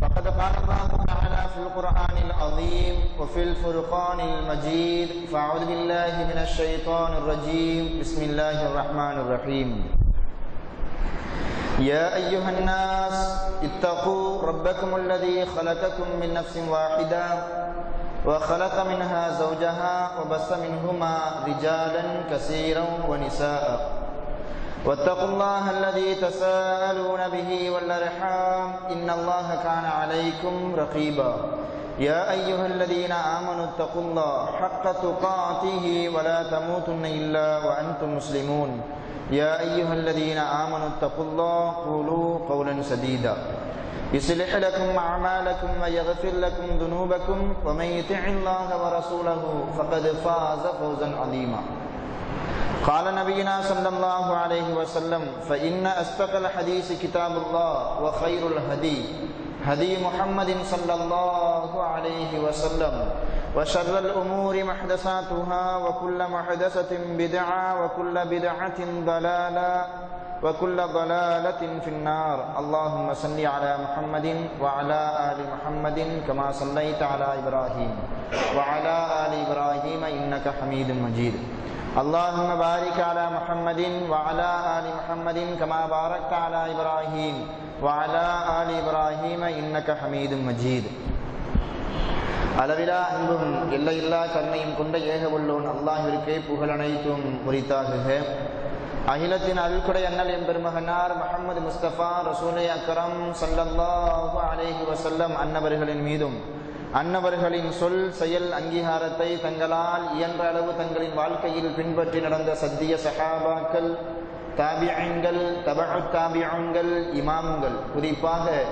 فقد قال الله تعالى في القرآن العظيم وفي الفرقان المجيد فأعوذ بالله من الشيطان الرجيم. بسم الله الرحمن الرحيم. يا أيها الناس اتقوا ربكم الذي خلقكم من نفس واحدة وخلق منها زوجها وبث منهما رجالا كثيرا ونساء. واتقوا الله الذي تساءلون به والأرحام. إن الله كان عليكم رقيبا. يا أيها الذين آمنوا اتقوا الله حق تقاته ولا تموتن إلا وأنتم مسلمون. يا أيها الذين آمنوا اتقوا الله قولوا قولا سديدا. يصلح لكم أعمالكم ويغفر لكم ذنوبكم. ومن يطع الله ورسوله فقد فاز فوزا عظيما. قال نبينا صلى الله عليه وسلم فإن أصدق الحديث كتاب الله وخير الهدي هدي محمد صلى الله عليه وسلم وشر الأمور محدثاتها وكل محدثة بدعة وكل بدعة ضلالة وكل ضلالة في النار اللهم صل على محمد وعلى آل محمد كما صليت على إبراهيم وعلى آل إبراهيم إنك حميد مجيد اللهم بارك على محمد وعلى آل محمد كما باركت على إبراهيم وعلى آل إبراهيم إنك حميد مجيد அளவிலா அன்பும் எல்லையில்லா கருணையும் கொண்ட ஏக உள்ளோன் அல்லாஹிற்கே புகழனைத்தும் உரித்தாகுக அகிலத்தின் அருள்குடை அண்ணல் எம்பெருமகனார் முகமது முஸ்தபா ரசூலை அக்கரம் சல்லல்லாஹு அலேஹி வசல்லம் அன்னவர்களின் மீதும் அன்னவர்களின் சொல் செயல் அங்கீகாரத்தை தங்களால் இயன்ற அளவு தங்களின் வாழ்க்கையில் பின்பற்றி நடந்த சத்திய சஹாபாக்கள் தாபியங்கள் தபு தாபியங்கள் இமாம்கள் குறிப்பாக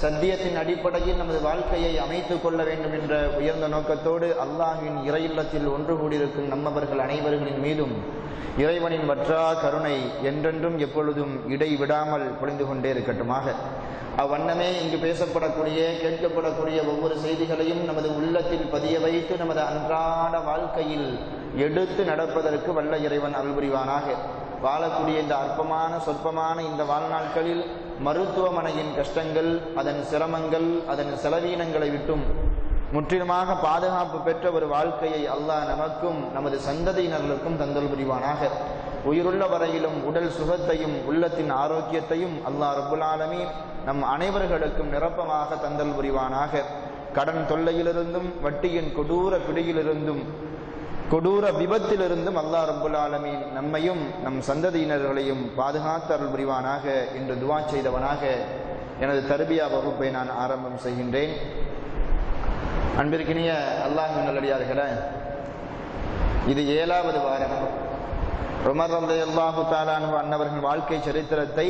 சத்தியத்தின் அடிப்படையில் நமது வாழ்க்கையை அமைத்துக் கொள்ள வேண்டும் என்ற உயர்ந்த நோக்கத்தோடு அல்லாஹின் இறையில்லத்தில் ஒன்று கூடியிருக்கும் நம்மவர்கள் அனைவர்களின் மீதும் இறைவனின் வற்றா கருணை என்றென்றும் எப்பொழுதும் இடைவிடாமல் பொழிந்து கொண்டே இருக்கட்டுமாக. அவ்வண்ணமே இங்கு பேசப்படக்கூடிய கேட்கப்படக்கூடிய ஒவ்வொரு செய்திகளையும் நமது உள்ளத்தில் பதிய வைத்து நமது அன்றாட வாழ்க்கையில் எடுத்து நடப்பதற்கு வல்ல இறைவன் அருள்புரிவானாக. வாழக்கூடிய இந்த அற்பமான சொற்பமான இந்த வாழ்நாட்களில் மருத்துவமனையின் கஷ்டங்கள் அதன் சிரமங்கள் அதன் செலவீனங்களை விட்டும் முற்றிலுமாக பாதுகாப்பு பெற்ற ஒரு வாழ்க்கையை அல்லாஹ் நமக்கும் நமது சந்ததியினர்களுக்கும் தந்தல் புரிவானாக. உயிருள்ள வரையிலும் உடல் சுகத்தையும் உள்ளத்தின் ஆரோக்கியத்தையும் அல்லாஹ் ரபுல் நம் அனைவர்களுக்கும் நிரப்பமாக தந்தல் புரிவானாக. கடன் தொல்லையிலிருந்தும் வட்டியின் கொடூர பிடியிலிருந்தும் கொடூர விபத்திலிருந்தும் அல்லா ரபுல் ஆலமீன் நம்மையும் நம் சந்ததியினர்களையும் பாதுகாத்து அருள் புரிவானாக என்று துவா செய்தவனாக எனது தருபியா வகுப்பை நான் ஆரம்பம் செய்கின்றேன். அன்பிற்கினிய அல்லாஹ் நல்லடியார்களே இது ஏழாவது வாரம். ரொமர் ரந்தை அல்லாஹு தாலானு அன்னவர்கள் வாழ்க்கை சரித்திரத்தை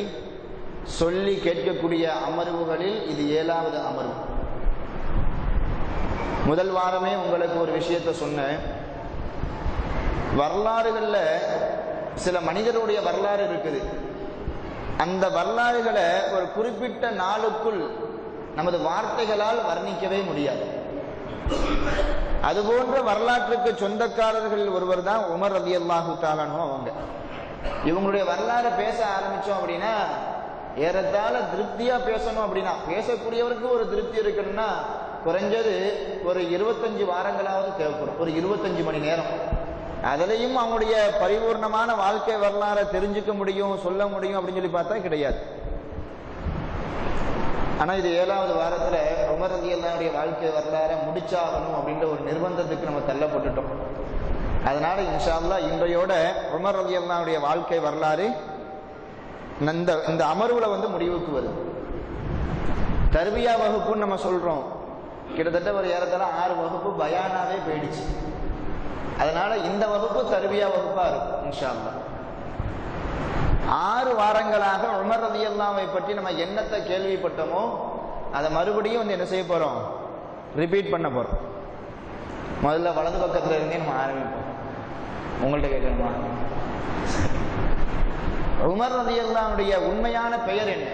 சொல்லி கேட்கக்கூடிய அமர்வுகளில் இது ஏழாவது அமர்வு. முதல் வாரமே உங்களுக்கு ஒரு விஷயத்தை சொன்னேன். வரலாறுகளில் சில மனிதருடைய வரலாறு இருக்குது. அந்த வரலாறுகளை ஒரு குறிப்பிட்ட நாளுக்குள் நமது வார்த்தைகளால் வர்ணிக்கவே முடியாது. அதுபோன்ற வரலாற்றுக்கு சொந்தக்காரர்கள் ஒருவர் தான் உமர் அலி அல்லாஹு தாலானோ அவங்க. இவங்களுடைய வரலாறு பேச ஆரம்பிச்சோம் அப்படின்னா ஏறத்தாழ திருப்தியா பேசணும் அப்படின்னா பேசக்கூடியவருக்கு ஒரு திருப்தி இருக்கணும்னா குறைஞ்சது ஒரு இருபத்தஞ்சு வாரங்களாவது தேவைப்படும். ஒரு இருபத்தஞ்சு மணி நேரம். அதுலேயும் அவங்களுடைய பரிபூர்ணமான வாழ்க்கை வரலாறை தெரிஞ்சுக்க முடியும் சொல்ல முடியும் அப்படின்னு சொல்லி பார்த்தா கிடையாது. ஆனால் இது ஏழாவது வாரத்தில் உமர் அலி அல்லாவுடைய வாழ்க்கை வரலாறை முடிச்சாகணும் அப்படின்ற ஒரு நிர்பந்தத்துக்கு நம்ம தள்ளப்பட்டுட்டோம். அதனால இன்ஷால்லா இன்றையோட உமர் அலி அல்லாவுடைய வாழ்க்கை வரலாறு இந்த இந்த அமர்வுல வந்து முடிவுக்கு வருது. தர்பியா வகுப்புன்னு நம்ம சொல்றோம். கிட்டத்தட்ட ஒரு ஏறத்தாழ ஆறு வகுப்பு பயானாவே போயிடுச்சு. அதனால இந்த வகுப்பு தருவியா வகுப்பா இருக்கும் இன்ஷால்லா ஆறு வாரங்களாக உமர் ரலியல்லாவை பற்றி நம்ம என்னத்தை கேள்விப்பட்டோமோ அதை மறுபடியும் வந்து என்ன செய்ய போறோம்? ரிப்பீட் பண்ண போறோம். முதல்ல வலது பக்கத்துல இருந்தே நம்ம ஆரம்பிப்போம். உங்கள்கிட்ட கேட்கணுமா? உமர் ரதியல்லாவுடைய உண்மையான பெயர் என்ன?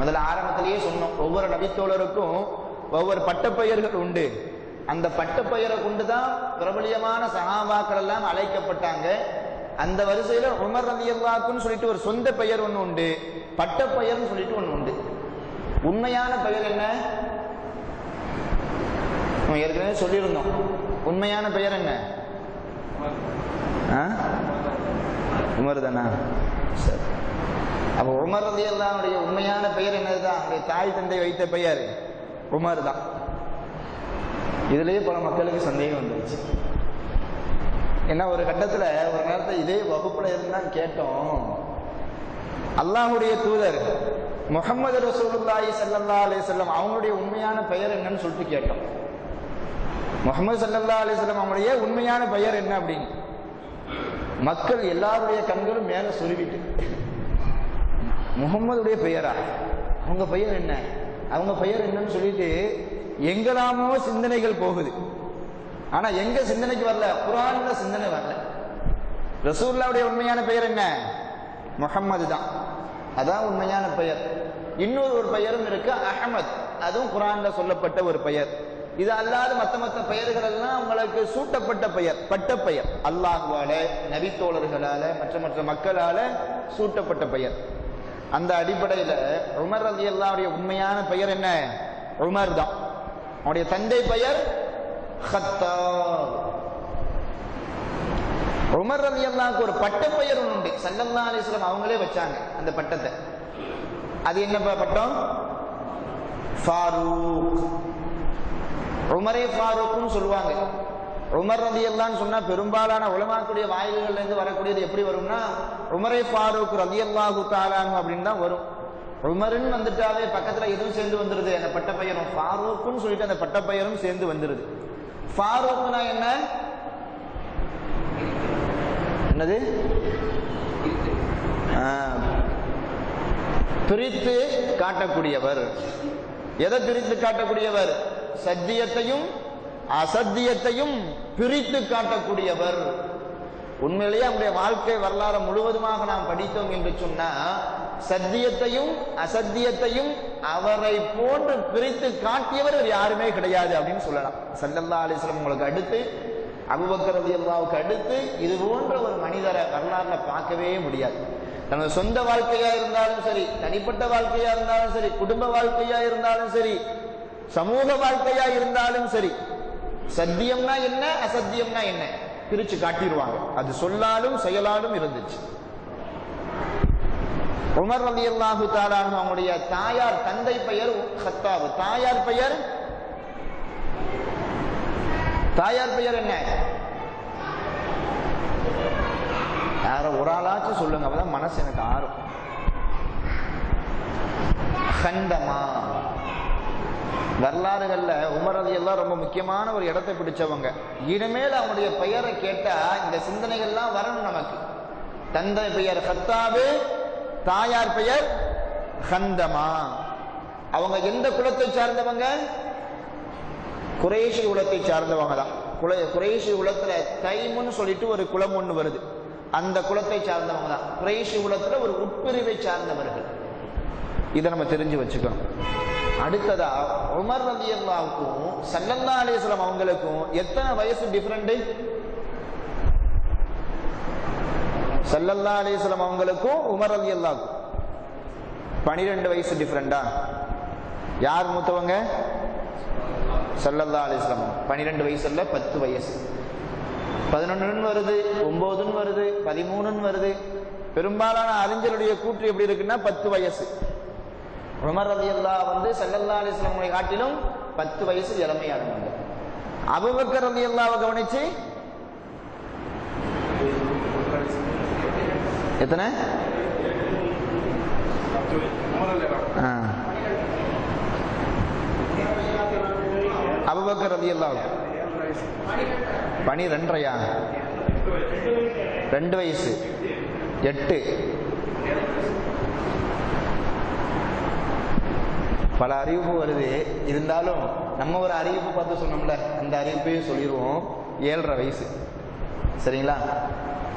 முதல்ல ஆரம்பத்திலேயே சொன்னோம். ஒவ்வொரு நபித்தோழருக்கும் ஒவ்வொரு பட்டப்பெயர்கள் உண்டு. அந்த பட்டப்பெயரை கொண்டுதான் பிரபலியமான சகாபாக்கள் எல்லாம் அழைக்கப்பட்டாங்க. அந்த வரிசையில உமர் ரதியல்லாக்குன்னு சொல்லிட்டு ஒரு சொந்த பெயர் ஒன்று உண்டு. பட்டப்பெயர்னு சொல்லிட்டு ஒன்று உண்டு. உண்மையான பெயர் என்ன? ஏற்கனவே சொல்லியிருந்தோம். உண்மையான பெயர் என்ன? ஆ? உமர் தானா? சரி. அப்ப உமர் ரதி அல்லாவுடைய உண்மையான பெயர் என்னதுதான்? அவருடைய தாய் தந்தை வைத்த பெயர் உமர் தான். இதுலயே பல மக்களுக்கு சந்தேகம் வந்துருச்சு. ஏன்னா ஒரு கட்டத்துல ஒரு நேரத்துல இதே வகுப்புல இருந்தான் கேட்டோம் அல்லாஹுடைய தூதர் முகமது ரசூலுல்லாஹி ஸல்லல்லாஹு அலைஹி வஸல்லம் அவங்களுடைய உண்மையான பெயர் என்னன்னு சொல்லிட்டு கேட்டோம். முகமது ஸல்லல்லாஹு அலைஹி வஸல்லம் அவங்களுடைய உண்மையான பெயர் என்ன அப்படின்னு? மக்கள் எல்லாருடைய கண்களும் மேல சொருவிட்டு முகம்மதுடைய பெயரா? அவங்க பெயர் என்ன? அவங்க பெயர் என்னன்னு சொல்லிட்டு எங்கெல்லாமோ சிந்தனைகள் போகுது. ஆனா எங்க சிந்தனைக்கு வரல? குரான்ல சிந்தனை வரல. ரசூல்லாவுடைய உண்மையான பெயர் என்ன? முகம்மது தான். அதான் உண்மையான பெயர். இன்னொரு ஒரு பெயரும் இருக்கு அஹமத். அதுவும் குரான்ல சொல்லப்பட்ட ஒரு பெயர். இது அல்லாத மத்த மத்த பெயர்கள் எல்லாம் உங்களுக்கு சூட்டப்பட்ட பெயர் பட்ட பெயர். அல்லாஹுவால நபித்தோழர்களால மற்ற மற்ற மக்களால சூட்டப்பட்ட பெயர். அந்த அடிப்படையில உமர் ரதி அல்லாவுடைய உண்மையான பெயர் என்ன? உமர் தான். அவனுடைய தந்தை பெயர் உமர் ரவி அல்லாவுக்கு ஒரு பட்ட பெயர் ஒன்று உண்டு. சல்லல்லா அலிஸ்லாம் அவங்களே வச்சாங்க அந்த பட்டத்தை. அது என்ன ப- பட்டம்? ஃபாரூக். உமரே ஃபாரூக்னு சொல்லுவாங்க. உமர் ரதி அல்லான்னு சொன்னா பெரும்பாலான உலமாக்குடைய வாயில்கள்ல இருந்து வரக்கூடியது எப்படி வரும்னா உமரே ஃபாரூக் ரதி அல்லாஹு தாலானு அப்படின்னு தான் வரும். உமருன்னு வந்துட்டாவே பக்கத்துல எதுவும் சேர்ந்து வந்துருது. அந்த பட்ட பெயரும் ஃபாரூக்னு சொல்லிட்டு அந்த பட்ட பெயரும் சேர்ந்து வந்துருது. ஃபாரூக்னா என்ன? என்னது? பிரித்து காட்டக்கூடியவர். எதை பிரித்து காட்டக்கூடியவர்? சத்தியத்தையும் அசத்தியத்தையும் பிரித்து காட்டக்கூடியவர். உண்மையிலேயே அவருடைய வாழ்க்கை வரலாறு முழுவதுமாக நாம் படித்தோம் என்று சொன்னா சத்தியத்தையும் அசத்தியத்தையும் அவரை போன்று பிரித்து காட்டியவர் யாருமே கிடையாது அப்படின்னு சொல்லலாம். சல்லல்லா அலிஸ்லம் உங்களுக்கு அடுத்து அபுபக்கர் ரலியல்லாஹுக்கு அடுத்து இது போன்ற ஒரு மனிதரை வரலாறுல பார்க்கவே முடியாது. தனது சொந்த வாழ்க்கையா இருந்தாலும் சரி தனிப்பட்ட வாழ்க்கையா இருந்தாலும் சரி குடும்ப வாழ்க்கையா இருந்தாலும் சரி சமூக வாழ்க்கையா இருந்தாலும் சரி சத்தியம்னா என்ன அசத்தியம்னா என்ன? பிரிச்சு காட்டிடுவாங்க. அது சொல்லாலும் செயலாலும் இருந்துச்சு. உமர் அலி அல்லாஹு அவங்களுடைய தாயார் தந்தை பெயர் ஹத்தாபு தாயார் பெயர்? தாயார் பெயர் என்ன? யார ஒரு ஆளாச்சும் சொல்லுங்க அப்பதான் மனசு எனக்கு ஆறும். கண்டமா வரலாறுகள்ல உமர் எல்லாம் ரொம்ப முக்கியமான ஒரு இடத்தை பிடிச்சவங்க. இனிமேல் அவங்களுடைய பெயரை கேட்டா இந்த சிந்தனைகள்லாம் வரணும் நமக்கு. தந்தை பெயர் ஹத்தாபு தாயார் பெயர் ஹந்தமா அவங்க எந்த குலத்தை சார்ந்தவங்க? குறைஷி குலத்தை சார்ந்தவங்க தான். குல குறைஷி குலத்துல தைமுன்னு சொல்லிட்டு ஒரு குலம் ஒண்ணு வருது. அந்த குலத்தை சார்ந்தவங்க தான். குறைஷி குலத்துல ஒரு உட்பிரிவை சார்ந்தவர்கள். இதை நம்ம தெரிஞ்சு வச்சுக்கணும். அடுத்ததா உமர் ரதி அல்லாவுக்கும் சல்லல்லா அலிஸ்லாம் அவங்களுக்கும் எத்தனை வயசு டிஃபரெண்ட் சல்லல்லா அலிஸ்லாம் அவங்களுக்கும் உமர் ரதி அல்லாவுக்கும் பனிரெண்டு வயசு டிஃபரெண்டா யார் மூத்தவங்க? சல்லல்லா அலிஸ்லாம் பனிரெண்டு வயசு இல்ல பத்து வயசு. பதினொன்னுன்னு வருது ஒன்பதுன்னு வருது பதிமூணுன்னு வருது. பெரும்பாலான அறிஞருடைய கூற்று எப்படி இருக்குன்னா பத்து வயசு. உமர் ரதி அல்லா வந்து சல்லல்லா அலிஸ்லாமுடைய காட்டிலும் பத்து வயசு இளமையானவங்க. அபுபக்கர் ரதி அல்லாவை கவனிச்சு? எத்தனை? அபுபக்கர் ரதி அல்லா பனிரெண்டரையா? ரெண்டு வயசு. எட்டு. பல அறிவிப்பு வருது. இருந்தாலும் நம்ம ஒரு அறிவிப்பு பார்த்து சொன்னோம்ல அந்த அறிவிப்பையும் சொல்லிடுவோம். ஏழரை வயசு. சரிங்களா?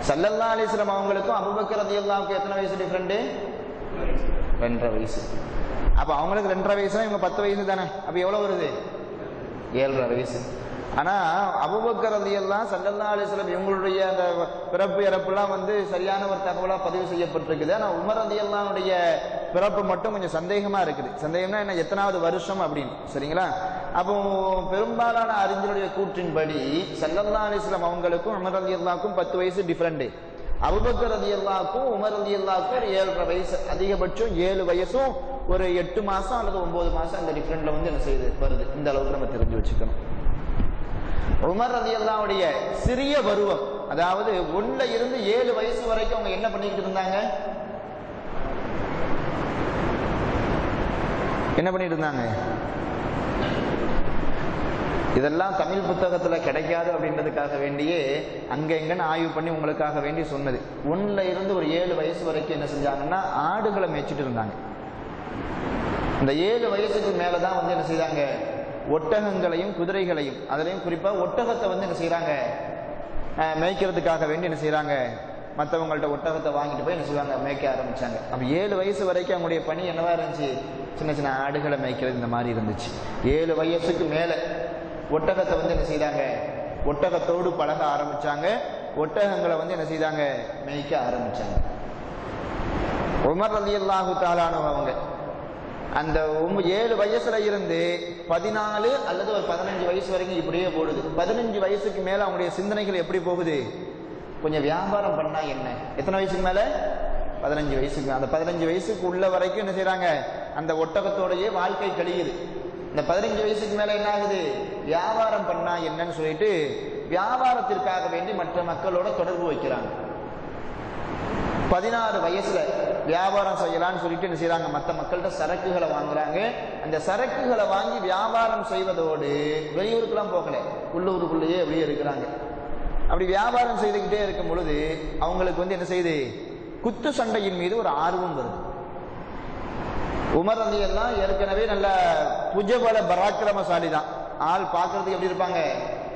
சல்லல்லா அலிஸ்லாம் அவங்களுக்கும் அபுபக்கர் ரதியல்லாவுக்கும் எத்தனை வயசு டிஃப்ரெண்ட்டு ரெண்டரை வயசு. அப்ப அவங்களுக்கு ரெண்டரை வயசுனா இவங்க பத்து வயசு தானே? அப்ப எவ்வளவு வருது? ஏழரை வயசு. ஆனா அபுபக்கர் ரலியல்லாஹு சல்லல்லா அலிஸ்லம் இவங்களுடைய அந்த பிறப்பு இறப்புலாம் வந்து சரியான ஒரு தகவலா பதிவு செய்யப்பட்டிருக்குது. ஆனா உமர் ரலியல்லாஹுடைய பிறப்பு மட்டும் கொஞ்சம் சந்தேகமா இருக்குது. சந்தேகம்னா என்ன? எத்தனாவது வருஷம் அப்படின்னு. சரிங்களா? அப்போ பெரும்பாலான அறிஞருடைய கூற்றின்படி சல்லல்லா அலிஸ்லம் அவங்களுக்கும் உமர் ரலியல்லாஹுக்கும் பத்து வயசு டிஃபரெண்ட் அபுபக்கர் ரலியல்லாஹுக்கும் உமர் ரலியல்லாஹுக்கும் ஒரு ஏழரை வயசு அதிகபட்சம் ஏழு வயசும் ஒரு எட்டு மாசம் அல்லது ஒன்பது மாசம் அந்த டிஃபரெண்ட்ல வந்து என்ன செய்யுது வருது. இந்த அளவுக்கு நம்ம தெரிஞ்சு வச்சுக்கணும். உமர் ரலியல்லாவுடைய சிறிய பருவம். அதாவது ஒண்ணுல இருந்து ஏழு வயசு வரைக்கும் அவங்க என்ன பண்ணிட்டு இருந்தாங்க? என்ன பண்ணிட்டு இருந்தாங்க? இதெல்லாம் தமிழ் புத்தகத்துல கிடைக்காது அப்படின்றதுக்காக வேண்டியே அங்க எங்கன்னு ஆய்வு பண்ணி உங்களுக்காக வேண்டி சொன்னது. ஒண்ணுல இருந்து ஒரு ஏழு வயசு வரைக்கும் என்ன செஞ்சாங்கன்னா ஆடுகளை மேய்ச்சிட்டு இருந்தாங்க. இந்த ஏழு வயசுக்கு மேலதான் வந்து என்ன செய்தாங்க? ஒட்டகங்களையும் குதிரைகளையும் அதுலயும் குறிப்பாக ஒட்டகத்தை வந்து என்ன செய்கிறாங்க மேய்க்கிறதுக்காக வேண்டி என்ன செய்கிறாங்க மற்றவங்கள்ட்ட ஒட்டகத்தை வாங்கிட்டு போய் என்ன செய்வாங்க? மேய்க்க ஆரம்பிச்சாங்க. அப்போ ஏழு வயசு வரைக்கும் அவங்களுடைய பணி என்னவா இருந்துச்சு? சின்ன சின்ன ஆடுகளை மேய்க்கிறது இந்த மாதிரி இருந்துச்சு. ஏழு வயசுக்கு மேலே ஒட்டகத்தை வந்து என்ன செய்தாங்க? ஒட்டகத்தோடு பழக ஆரம்பிச்சாங்க. ஒட்டகங்களை வந்து என்ன செய்தாங்க? மேய்க்க ஆரம்பிச்சாங்க. உமர் அலி அல்லாஹு அவங்க அந்த ஏழு வயசுல இருந்து பதினாலு அல்லது ஒரு பதினஞ்சு வயசு வரைக்கும் இப்படியே போடுது. பதினஞ்சு வயசுக்கு மேல அவங்களுடைய சிந்தனைகள் எப்படி போகுது? கொஞ்சம் வியாபாரம் பண்ணா என்ன? எத்தனை வயசுக்கு மேல? பதினஞ்சு வயசுக்கு. அந்த பதினஞ்சு வயசுக்கு உள்ள வரைக்கும் என்ன செய்யறாங்க அந்த ஒட்டகத்தோடையே வாழ்க்கை கழியுது. இந்த பதினஞ்சு வயசுக்கு மேல என்ன ஆகுது? வியாபாரம் பண்ணா என்னன்னு சொல்லிட்டு வியாபாரத்திற்காக வேண்டி மற்ற மக்களோட தொடர்பு வைக்கிறாங்க. பதினாறு வயசுல வியாபாரம் செய்யலாம்னு சொல்லிட்டு என்ன செய்யறாங்க மற்ற மக்கள்கிட்ட சரக்குகளை வாங்குறாங்க. அந்த சரக்குகளை வாங்கி வியாபாரம் செய்வதோடு வெளியூருக்குலாம் போகல. உள்ளூருக்குள்ளேயே வெளியே இருக்கிறாங்க. அப்படி வியாபாரம் செய்துக்கிட்டே இருக்கும் பொழுது அவங்களுக்கு வந்து என்ன செய்யுது குத்து சண்டையின் மீது ஒரு ஆர்வம் வருது. உமர் அலி எல்லாம் ஏற்கனவே நல்ல புஜபல பராக்கிரமசாலி தான் ஆள் பார்க்கறதுக்கு எப்படி இருப்பாங்க?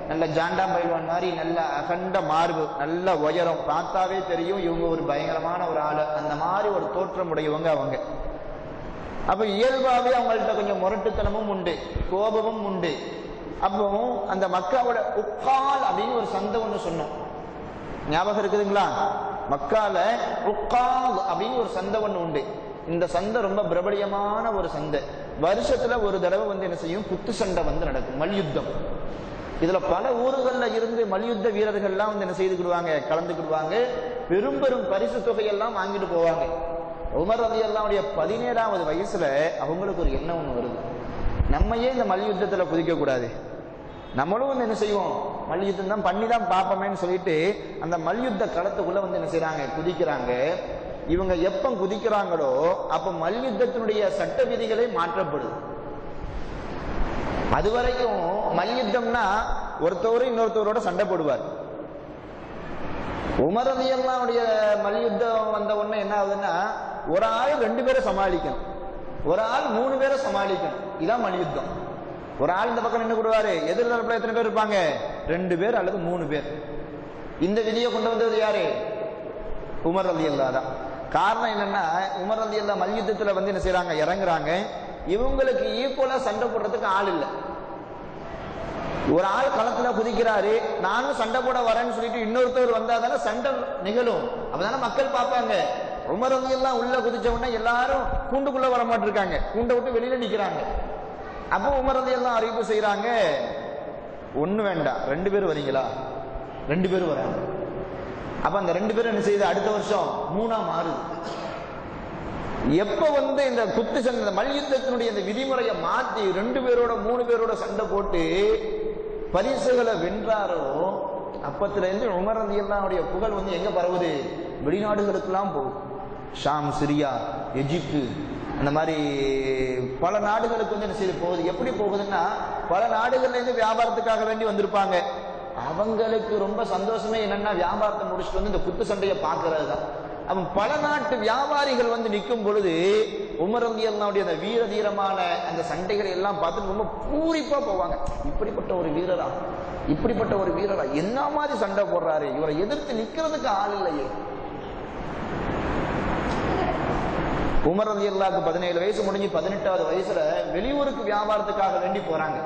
நல்ல ஜாண்டா பயில்வான் மாதிரி நல்ல அகண்ட மார்பு நல்ல உயரம். பார்த்தாவே தெரியும் இவங்க ஒரு பயங்கரமான ஒரு ஆளு. அந்த மாதிரி ஒரு தோற்றம் உடையவங்க அவங்க. அப்ப இயல்பாவே அவங்கள்ட்ட கொஞ்சம் முரட்டுத்தனமும் உண்டு கோபமும் உண்டு. அப்போ அந்த மக்காவோட உக்கால் அப்படின்னு ஒரு சந்தை ஒண்ணு சொன்னோம். ஞாபகம் இருக்குதுங்களா? மக்கால உக்கால் அப்படின்னு ஒரு சந்தை ஒண்ணு உண்டு. இந்த சந்தை ரொம்ப பிரபலியமான ஒரு சந்தை. வருஷத்துல ஒரு தடவை வந்து என்ன செய்யும்? குத்து சண்டை வந்து நடக்கும். மல்யுத்தம். இதுல பல ஊர்கள்ல இருந்து மல்யுத்த வீரர்கள்லாம் வந்து என்ன செய்துக்கிடுவாங்க கலந்துக்கிடுவாங்க. பெரும் பெரும் பரிசு தொகையெல்லாம் வாங்கிட்டு போவாங்க. உமர் அலி அல்லாவுடைய பதினேழாவது வயசுல அவங்களுக்கு ஒரு எண்ணம் ஒண்ணு வருது. நம்மையே இந்த மல்யுத்தத்துல குதிக்க கூடாது நம்மளும் வந்து என்ன செய்வோம்? மல்யுத்தம் தான் பண்ணி தான் பார்ப்போமேன்னு சொல்லிட்டு அந்த மல்யுத்த களத்துக்குள்ள வந்து என்ன செய்யறாங்க குதிக்கிறாங்க. இவங்க எப்ப குதிக்கிறாங்களோ அப்ப மல்யுத்தத்தினுடைய சட்ட விதிகளே மாற்றப்படுது. அது வரைக்கும் மல்யுத்தம்னா ஒருத்தவரும் இன்னொருத்தவரோட சண்டை போடுவார். உமரதியல்லாவுடைய மல்யுத்தம் வந்த உடனே என்ன ஆகுதுன்னா ஒரு ஆள் ரெண்டு பேரை சமாளிக்கணும். ஒரு ஆள் மூணு பேரை சமாளிக்கணும். இதான் மல்யுத்தம். ஒரு ஆள் இந்த பக்கம் நின்று கொடுவாரு. எதிர்தரப்புல எத்தனை பேர் இருப்பாங்க? ரெண்டு பேர் அல்லது மூணு பேர். இந்த விதியை கொண்டு வந்தது யாரு? உமர் அலி அல்லா தான். காரணம் என்னன்னா உமர் அலி அல்லா மல்யுத்தத்துல வந்து என்ன செய்யறாங்க இறங்குறாங்க. இவங்களுக்கு ஈக்குவலா சண்டை போடுறதுக்கு ஆள் இல்லை. ஒரு ஆள் களத்துல குதிக்கிறாரு நானும் சண்டை போட வரேன்னு சொல்லிட்டு இன்னொருத்தர் வந்தா தானே சண்டை நிகழும். அப்பதானே மக்கள் பார்ப்பாங்க. உமர் அலி எல்லாம் உள்ள குதிச்ச உடனே எல்லாரும் கூண்டுக்குள்ள வர மாட்டிருக்காங்க. கூண்டை விட்டு வெளியில நிக்கிறாங்க. அப்போ உமர் அலி எல்லாம் அறிவிப்பு செய்யறாங்க ஒண்ணு வேண்டாம் ரெண்டு பேரும் வரீங்களா? ரெண்டு பேரும் வராங்க அப்ப அந்த ரெண்டு பேரும் என்ன செய்யுது அடுத்த வருஷம் மூணா மாறுது எப்ப வந்து இந்த குத்து சண்டை மல்யுத்தத்தினுடைய இந்த விதிமுறையை மாத்தி ரெண்டு பேரோட மூணு பேரோட சண்டை போட்டு பரிசுகளை வென்றாரோ அப்பத்துல இருந்து உமர் ரதி புகழ் வந்து எங்க பரவுது? வெளிநாடுகளுக்கெல்லாம் போகும் ஷாம் சிரியா எஜிப்து அந்த மாதிரி பல நாடுகளுக்கு வந்து என்ன செய்து போகுது? எப்படி போகுதுன்னா பல நாடுகள்ல இருந்து வியாபாரத்துக்காக வேண்டி வந்திருப்பாங்க. அவங்களுக்கு ரொம்ப சந்தோஷமே என்னன்னா வியாபாரத்தை முடிச்சுட்டு வந்து இந்த குத்து சண்டையை பார்க்கறது தான் அவன் பல நாட்டு வியாபாரிகள் வந்து நிற்கும் பொழுது உமர் அல்லாவுடைய அந்த வீர தீரமான அந்த சண்டைகளை எல்லாம் பார்த்து ரொம்ப பூரிப்பா போவாங்க. இப்படிப்பட்ட ஒரு வீரரா? இப்படிப்பட்ட ஒரு வீரரா? என்ன மாதிரி சண்டை போடுறாரு? இவரை எதிர்த்து நிக்கிறதுக்கு ஆள் இல்லையே. உமர் அல்லாவுக்கு பதினேழு வயசு முடிஞ்சு பதினெட்டாவது வயசுல வெளியூருக்கு வியாபாரத்துக்காக வேண்டி போறாங்க.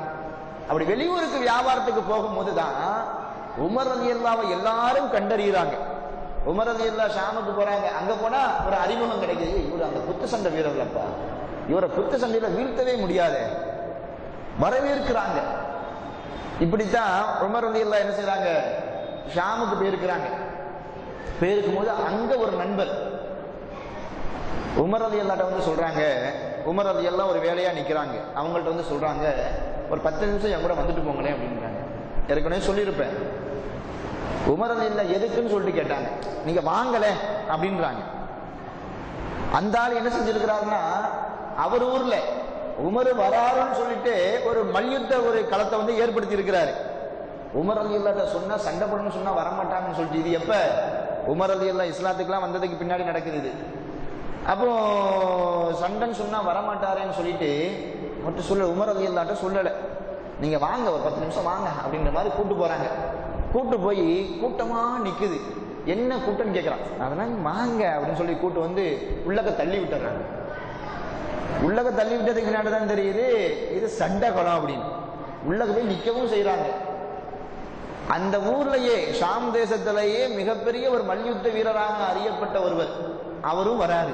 அப்படி வெளியூருக்கு வியாபாரத்துக்கு போகும்போது தான் உமர் அல்லாவை எல்லாரும் கண்டறியறாங்க உமரதி ரதி ஷாமுக்கு போறாங்க. அங்க போனா ஒரு அறிமுகம் கிடைக்குது. இவர் அந்த குத்து சண்டை வீரர்லப்பா இவரை குத்து சண்டையில வீழ்த்தவே முடியாது. வரவேற்கிறாங்க. இப்படித்தான் உமர் அலி அல்லா என்ன செய்யறாங்க ஷாமுக்கு போயிருக்கிறாங்க. போயிருக்கும் போது அங்க ஒரு நண்பர் உமர் அலி அல்லாட்ட வந்து சொல்றாங்க. உமர் அலி எல்லாம் ஒரு வேலையா நிக்கிறாங்க. அவங்கள்ட்ட வந்து சொல்றாங்க ஒரு பத்து நிமிஷம் என் கூட வந்துட்டு போங்களேன் அப்படின்றாங்க. ஏற்கனவே சொல்லியிருப்பேன். உமரல் இல்ல எதுக்குன்னு சொல்லிட்டு கேட்டாங்க. நீங்க வாங்கல அப்படின்றாங்க. அந்த ஆள் என்ன செஞ்சிருக்கிறாருன்னா அவர் ஊர்ல உமர் வராருன்னு சொல்லிட்டு ஒரு மல்யுத்த ஒரு களத்தை வந்து ஏற்படுத்தி இருக்கிறாரு உமர் அலி இல்லாத சொன்னா சண்டை போடணும்னு சொன்னா வரமாட்டாங்கன்னு சொல்லிட்டு இது எப்ப? உமர் அலி இல்லா இஸ்லாத்துக்குலாம் வந்ததுக்கு பின்னாடி நடக்குது இது. அப்போ சண்டைன்னு சொன்னா வரமாட்டாரேன்னு சொல்லிட்டு மட்டும் சொல்ல உமர் அலி இல்லாட்ட சொல்லலை. நீங்க வாங்க ஒரு பத்து நிமிஷம் வாங்க அப்படின்ற மாதிரி கூப்பிட்டு போறாங்க. கூட்டு போய் கூட்டமா நிக்குது. என்ன கூட்டம்னு கேட்குறான் அதெல்லாம் வாங்க அப்படின்னு சொல்லி கூட்டு வந்து உள்ளக தள்ளி விட்டுறாங்க. உள்ளக தள்ளி விட்டதுக்கு பின்னாடி தான் தெரியுது இது சண்டை குளம் அப்படின்னு. உள்ளக போய் நிக்கவும் செய்யறாங்க அந்த ஊர்லயே ஷாம் தேசத்திலேயே மிகப்பெரிய ஒரு மல்யுத்த வீரராக அறியப்பட்ட ஒருவர். அவரும் வராரு.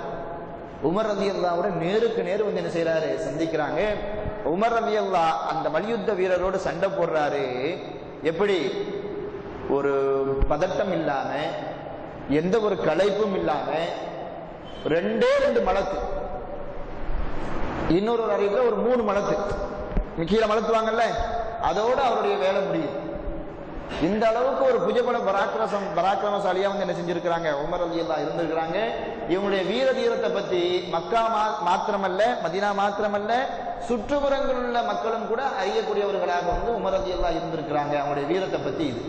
உமர் ரதி அல்லாவோட நேருக்கு நேரு வந்து என்ன செய்யறாரு சந்திக்கிறாங்க. உமர் ரவி அல்லா அந்த மல்யுத்த வீரரோடு சண்டை போடுறாரு. எப்படி? ஒரு பதட்டம் இல்லாம எந்த ஒரு களைப்பும் இல்லாம ரெண்டே ரெண்டு மலத்து இன்னொரு அறிவுல ஒரு மூணு மலத்து கீழே மலத்துவாங்கல்ல அதோட அவருடைய வேலை முடியும் இந்த அளவுக்கு ஒரு புஜபல பராக்கிரசம் பராக்கிரமசாலியா வந்து என்ன செஞ்சிருக்கிறாங்க? உமர் அலி எல்லாம் இருந்திருக்கிறாங்க. இவங்களுடைய வீர தீரத்தை பத்தி மக்கா மாத்திரமல்ல மதினா மாத்திரமல்ல சுற்றுப்புறங்களில் உள்ள மக்களும் கூட அறியக்கூடியவர்களாக வந்து உமர் அலி எல்லாம் இருந்திருக்கிறாங்க. அவங்களுடைய வீரத்தை பத்தி இது.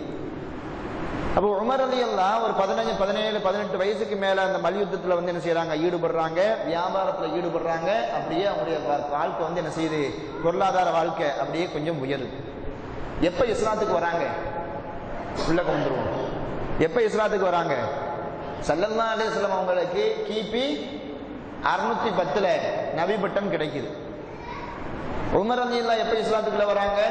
அப்போ உமர் அலி எல்லாம் ஒரு பதினஞ்சு பதினேழு பதினெட்டு வயசுக்கு மேல அந்த மல்யுத்தத்துல வந்து என்ன செய்யறாங்க ஈடுபடுறாங்க. வியாபாரத்துல ஈடுபடுறாங்க. அப்படியே அவங்களுடைய வாழ்க்கை வந்து என்ன செய்யுது? பொருளாதார வாழ்க்கை அப்படியே கொஞ்சம் உயருது. எப்ப இஸ்லாத்துக்கு வராங்க? உள்ள வந்துருவோம். எப்ப இஸ்லாத்துக்கு வராங்க? சல்லல்லா அலிஸ்லாம் அவங்களுக்கு கிபி அறுநூத்தி பத்துல நபி பட்டம் கிடைக்குது. உமர் அலி எப்ப இஸ்லாத்துக்குள்ள வராங்க?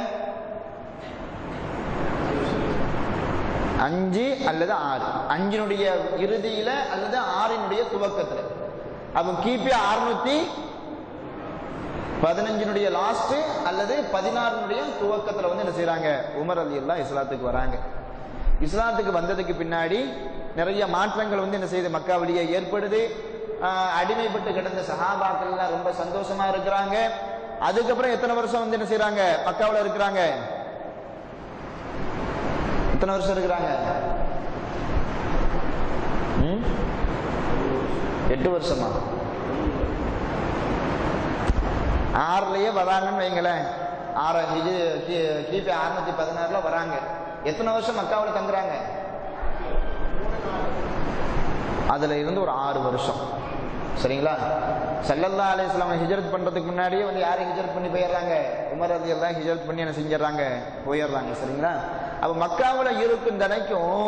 அஞ்சு அல்லது ஆறு. அஞ்சினுடைய இறுதியில அல்லது ஆறினுடைய துவக்கத்துல. அப்ப கிபி அறுநூத்தி பதினஞ்சினுடைய லாஸ்ட் அல்லது பதினாறுனுடைய துவக்கத்துல வந்து என்ன செய்யறாங்க உமர் அலி எல்லாம் இஸ்லாத்துக்கு வராங்க. இஸ்லாத்துக்கு வந்ததுக்கு பின்னாடி நிறைய மாற்றங்கள் வந்து என்ன செய்யுது மக்காவிலேயே ஏற்படுது. அடிமைப்பட்டு கிடந்த சகாபாக்கள் ரொம்ப சந்தோஷமா இருக்கிறாங்க. அதுக்கப்புறம் எத்தனை வருஷம் வந்து என்ன செய்யறாங்க மக்காவில் இருக்கிறாங்க. எத்தனை வருஷம் இருக்கிறாங்க? எட்டு வருஷமா? ஆறுலயே வராங்கன்னு வைங்களேன். ஆறு கிபி அறுநூத்தி பதினாறுல வராங்க. எத்தனை வருஷம் மக்காவில் தங்குறாங்க? அதுல இருந்து ஒரு ஆறு வருஷம். சரிங்களா? சல்லல்லா அலிஸ்லாம் ஹிஜரத் பண்றதுக்கு முன்னாடியே வந்து யாரும் ஹிஜரத் பண்ணி போயிடுறாங்க? உமர் அலி எல்லாம் ஹிஜரத் பண்ணி என்ன செஞ்சிடறாங்க? போயிடுறாங்க. சரிங்களா? அப்ப மக்காவில் இருக்கும் தனைக்கும்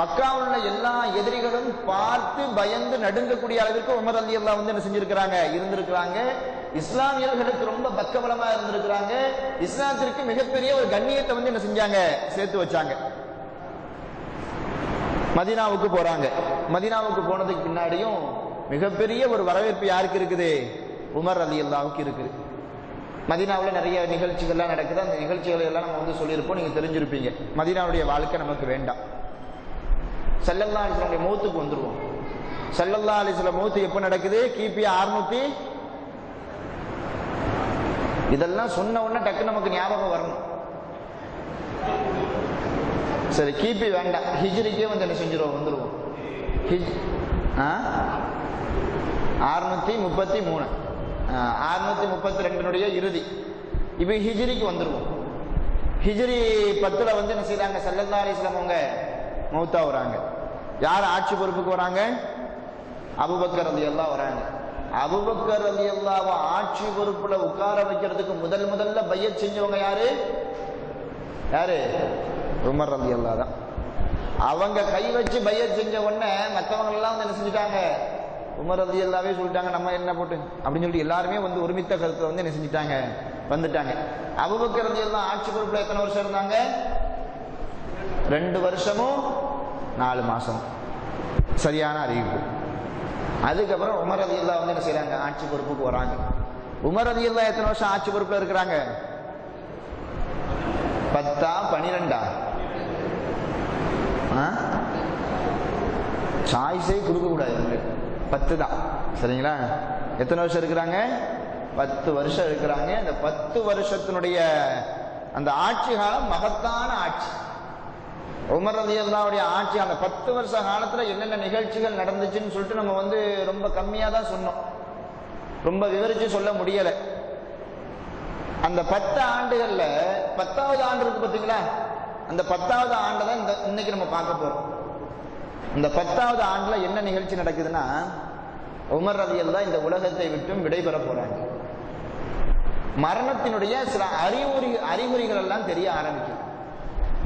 மக்காவில் எல்லா எதிரிகளும் பார்த்து பயந்து நடுங்கக்கூடிய அளவிற்கு உமர் அலி அல்லா வந்து என்ன செஞ்சிருக்கிறாங்க? இருந்திருக்கிறாங்க. இஸ்லாமியர்களுக்கு ரொம்ப பக்கபலமா இருந்திருக்கிறாங்க. இஸ்லாத்திற்கு மிகப்பெரிய ஒரு கண்ணியத்தை வந்து என்ன செஞ்சாங்க? சேர்த்து வச்சாங்க. மதினாவுக்கு போறாங்க. மதினாவுக்கு போனதுக்கு பின்னாடியும் மிகப்பெரிய ஒரு வரவேற்பு யாருக்கு இருக்குது? உமர் அலி அல்லாவுக்கு இருக்குது. மதினாவில் நிறைய நிகழ்ச்சிகள்லாம் நடக்குது. அந்த நிகழ்ச்சிகளை எல்லாம் நம்ம வந்து சொல்லியிருப்போம். நீங்கள் தெரிஞ்சிருப்பீங்க. மதினாவுடைய வாழ்க்கை நமக்கு வேண்டாம். செல்லல்லா அலிஸ்லாமுடைய மௌத்துக்கு வந்துருவோம். செல்லல்லா அலிஸ்ல மௌத்து எப்போ நடக்குது? கிபி அறுநூத்தி இதெல்லாம் சொன்ன உடனே டக்கு நமக்கு ஞாபகம் வரணும். சரி கிபி வேண்டாம். ஹிஜ்ரிக்கே வந்து என்ன செஞ்சிருவோம்? வந்துருவோம். அறுநூத்தி முப்பத்தி மூணு. அறுநூத்தி முப்பத்தி ரெண்டினுடைய இறுதி. இப்ப ஹிஜ்ரிக்கு வந்துருவோம். ஹிஜ்ரி பத்துல வந்து என்ன செய்யறாங்க சல்லல்லா அலிஸ்லாம் அவங்க மௌத்தா வராங்க. யார் ஆட்சி பொறுப்புக்கு வராங்க? அபுபக்கர் அலி எல்லாம் வராங்க. அபுபக்கர் அலி அல்லாவை ஆட்சி பொறுப்புல உட்கார வைக்கிறதுக்கு முதல் முதல்ல பைய செஞ்சவங்க யாரு? யாரு? உமர் அலி அல்லா தான். அவங்க கை வச்சு பைய செஞ்ச உடனே மற்றவங்க எல்லாம் வந்து என்ன செஞ்சுட்டாங்க? உமர் அலி அல்லாவே சொல்லிட்டாங்க நம்ம என்ன போட்டு? அப்படின்னு சொல்லிட்டு எல்லாருமே வந்து ஒருமித்த கருத்தை வந்து என்ன செஞ்சுட்டாங்க? வந்துட்டாங்க. அபுபக்கர் அலி எல்லாம் ஆட்சி பொறுப்புல எத்தனை வருஷம் இருந்தாங்க? ரெண்டு வருஷமும் நாலு மாசம். சரியான அறிவிப்பு. அதுக்கப்புறம் உமர் அலி எல்லாம் வந்து என்ன செய்யறாங்க ஆட்சி பொறுப்புக்கு வராங்க. உமர் அலி எல்லாம் எத்தனை வருஷம் ஆட்சி பொறுப்புல இருக்கிறாங்க? பத்தா பனிரெண்டா? சாய்ஸே கொடுக்க கூடாது உங்களுக்கு பத்து தான். சரிங்களா? எத்தனை வருஷம் இருக்கிறாங்க? பத்து வருஷம் இருக்கிறாங்க. அந்த பத்து வருஷத்தினுடைய அந்த ஆட்சி காலம் மகத்தான ஆட்சி. உமர் அலி ஆட்சி அந்த பத்து வருஷ காலத்துல என்னென்ன நிகழ்ச்சிகள் நடந்துச்சுன்னு சொல்லிட்டு நம்ம வந்து ரொம்ப கம்மியா தான் சொன்னோம். ரொம்ப விவரிச்சு சொல்ல முடியல. அந்த பத்து ஆண்டுகள்ல பத்தாவது ஆண்டு இருக்கு பாத்தீங்களா? அந்த பத்தாவது ஆண்டு தான் இந்த இன்னைக்கு நம்ம பார்க்க போறோம். இந்த பத்தாவது ஆண்டுல என்ன நிகழ்ச்சி நடக்குதுன்னா உமர் ரவியல் தான் இந்த உலகத்தை விட்டும் விடைபெற போறாங்க. மரணத்தினுடைய சில அறிகுறி அறிகுறிகள் எல்லாம் தெரிய ஆரம்பிக்கும்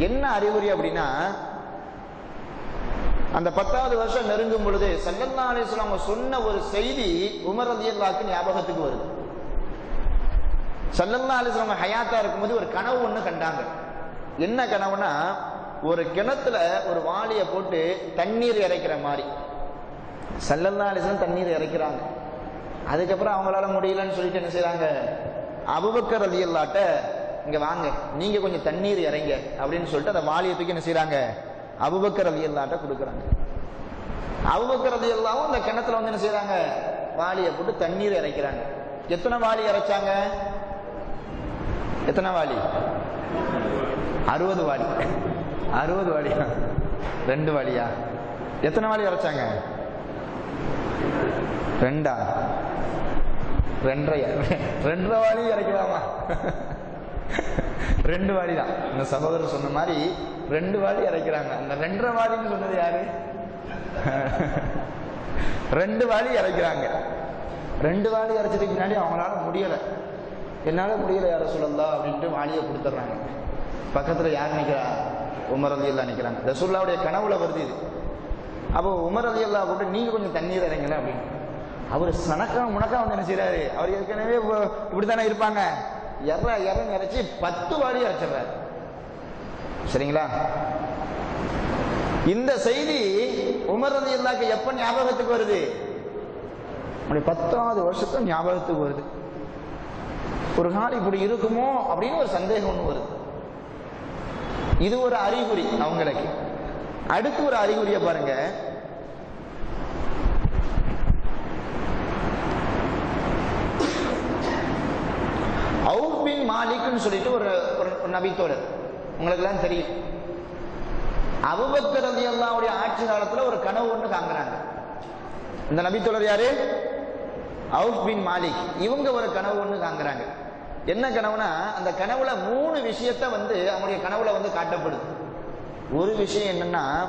என்ன அறிகுறி அப்படின்னா அந்த பத்தாவது வருஷம் நெருங்கும் பொழுது சல்லல்லா அலிஸ்லாம் அவங்க சொன்ன ஒரு செய்தி உமர் ரதியல்லாக்கு ஞாபகத்துக்கு வருது. சல்லல்லா அலிஸ்லாம் ஹயாத்தா இருக்கும்போது ஒரு கனவு ஒண்ணு கண்டாங்க. என்ன கனவுனா ஒரு கிணத்துல ஒரு வாளிய போட்டு தண்ணீர் இறைக்கிற மாதிரி. சல்லல்லா தண்ணீர் இறைக்கிறாங்க. அதுக்கப்புறம் அவங்களால முடியலன்னு சொல்லிட்டு என்ன செய்யறாங்க அபுபக்கர் அலி அல்லாட்ட இங்க வாங்க நீங்க கொஞ்சம் தண்ணீர் இறங்க அப்படின்னு சொல்லிட்டு அந்த வாலியத்துக்கு என்ன செய்யறாங்க அபுபக்கர் அலி அல்லாட்ட கொடுக்குறாங்க. அபுபக்கர் அலி அல்லாவும் அந்த கிணத்துல வந்து என்ன செய்யறாங்க வாளியை போட்டு தண்ணீர் இறைக்கிறாங்க. எத்தனை வாளி இறைச்சாங்க? எத்தனை வாளி? அறுபது வாளி. அறுபது வழியா ரெண்டு வழியா எத்தனை வழி அரைச்சாங்க? ரெண்டா? ரெண்டரை ரெண்டரை வாளி இறைக்கலாமா ரெண்டு வாடி தான். இந்த சகோதரர் சொன்ன மாதிரி ரெண்டு வாடி இறைக்கிறாங்க அந்த ரெண்டரை வாடின்னு சொன்னது யாரு? ரெண்டு வாடி இறைக்கிறாங்க ரெண்டு வாடி இறைச்சதுக்கு முன்னாடி அவங்களால முடியல. என்னால முடியல யார சொல்லலாம் அப்படின்ட்டு வாணியை கொடுத்துட்றாங்க பக்கத்துல யார் நிற்கிறா உமர் அலி அல்லா நிற்கிறாங்க ரசூல்லாவுடைய கனவுல வருது இது. அப்போ உமர் அலி அல்லா கூப்பிட்டு நீங்க கொஞ்சம் தண்ணீர் இறங்கல அப்படின்னு. அவர் சனக்கா முனக்கா வந்து என்ன அவர் ஏற்கனவே இப்படித்தானே இருப்பாங்க. எற இறங்க இறைச்சி பத்து வாடி இறைச்சிடுறாரு சரிங்களா? இந்த செய்தி உமர் அலி அல்லாக்கு எப்ப ஞாபகத்துக்கு வருது? அப்படி பத்தாவது வருஷத்துல ஞாபகத்துக்கு வருது. ஒரு நாள் இப்படி இருக்குமோ அப்படின்னு ஒரு சந்தேகம் ஒன்று வருது. இது ஒரு அறிகுறி அவங்களுக்கு. அடுத்து ஒரு அறிகுறிய பாருங்க. அவுபின் மாலிக்னு சொல்லிட்டு ஒரு ஒரு நபித்தோழர் உங்களுக்கு எல்லாம் தெரியும். அபுபக்கர் ரதி அல்லாவுடைய ஆட்சி காலத்துல ஒரு கனவு ஒண்ணு காங்குறாங்க இந்த நபித்தோழர் யாரு? அவுப் பின் மாலிக். இவங்க ஒரு கனவு ஒண்ணு காங்குறாங்க என்ன கனவுனா அந்த கனவுல மூணு விஷயத்த வந்து அவங்களுடைய கனவுல வந்து காட்டப்படுது. ஒரு விஷயம் என்னன்னா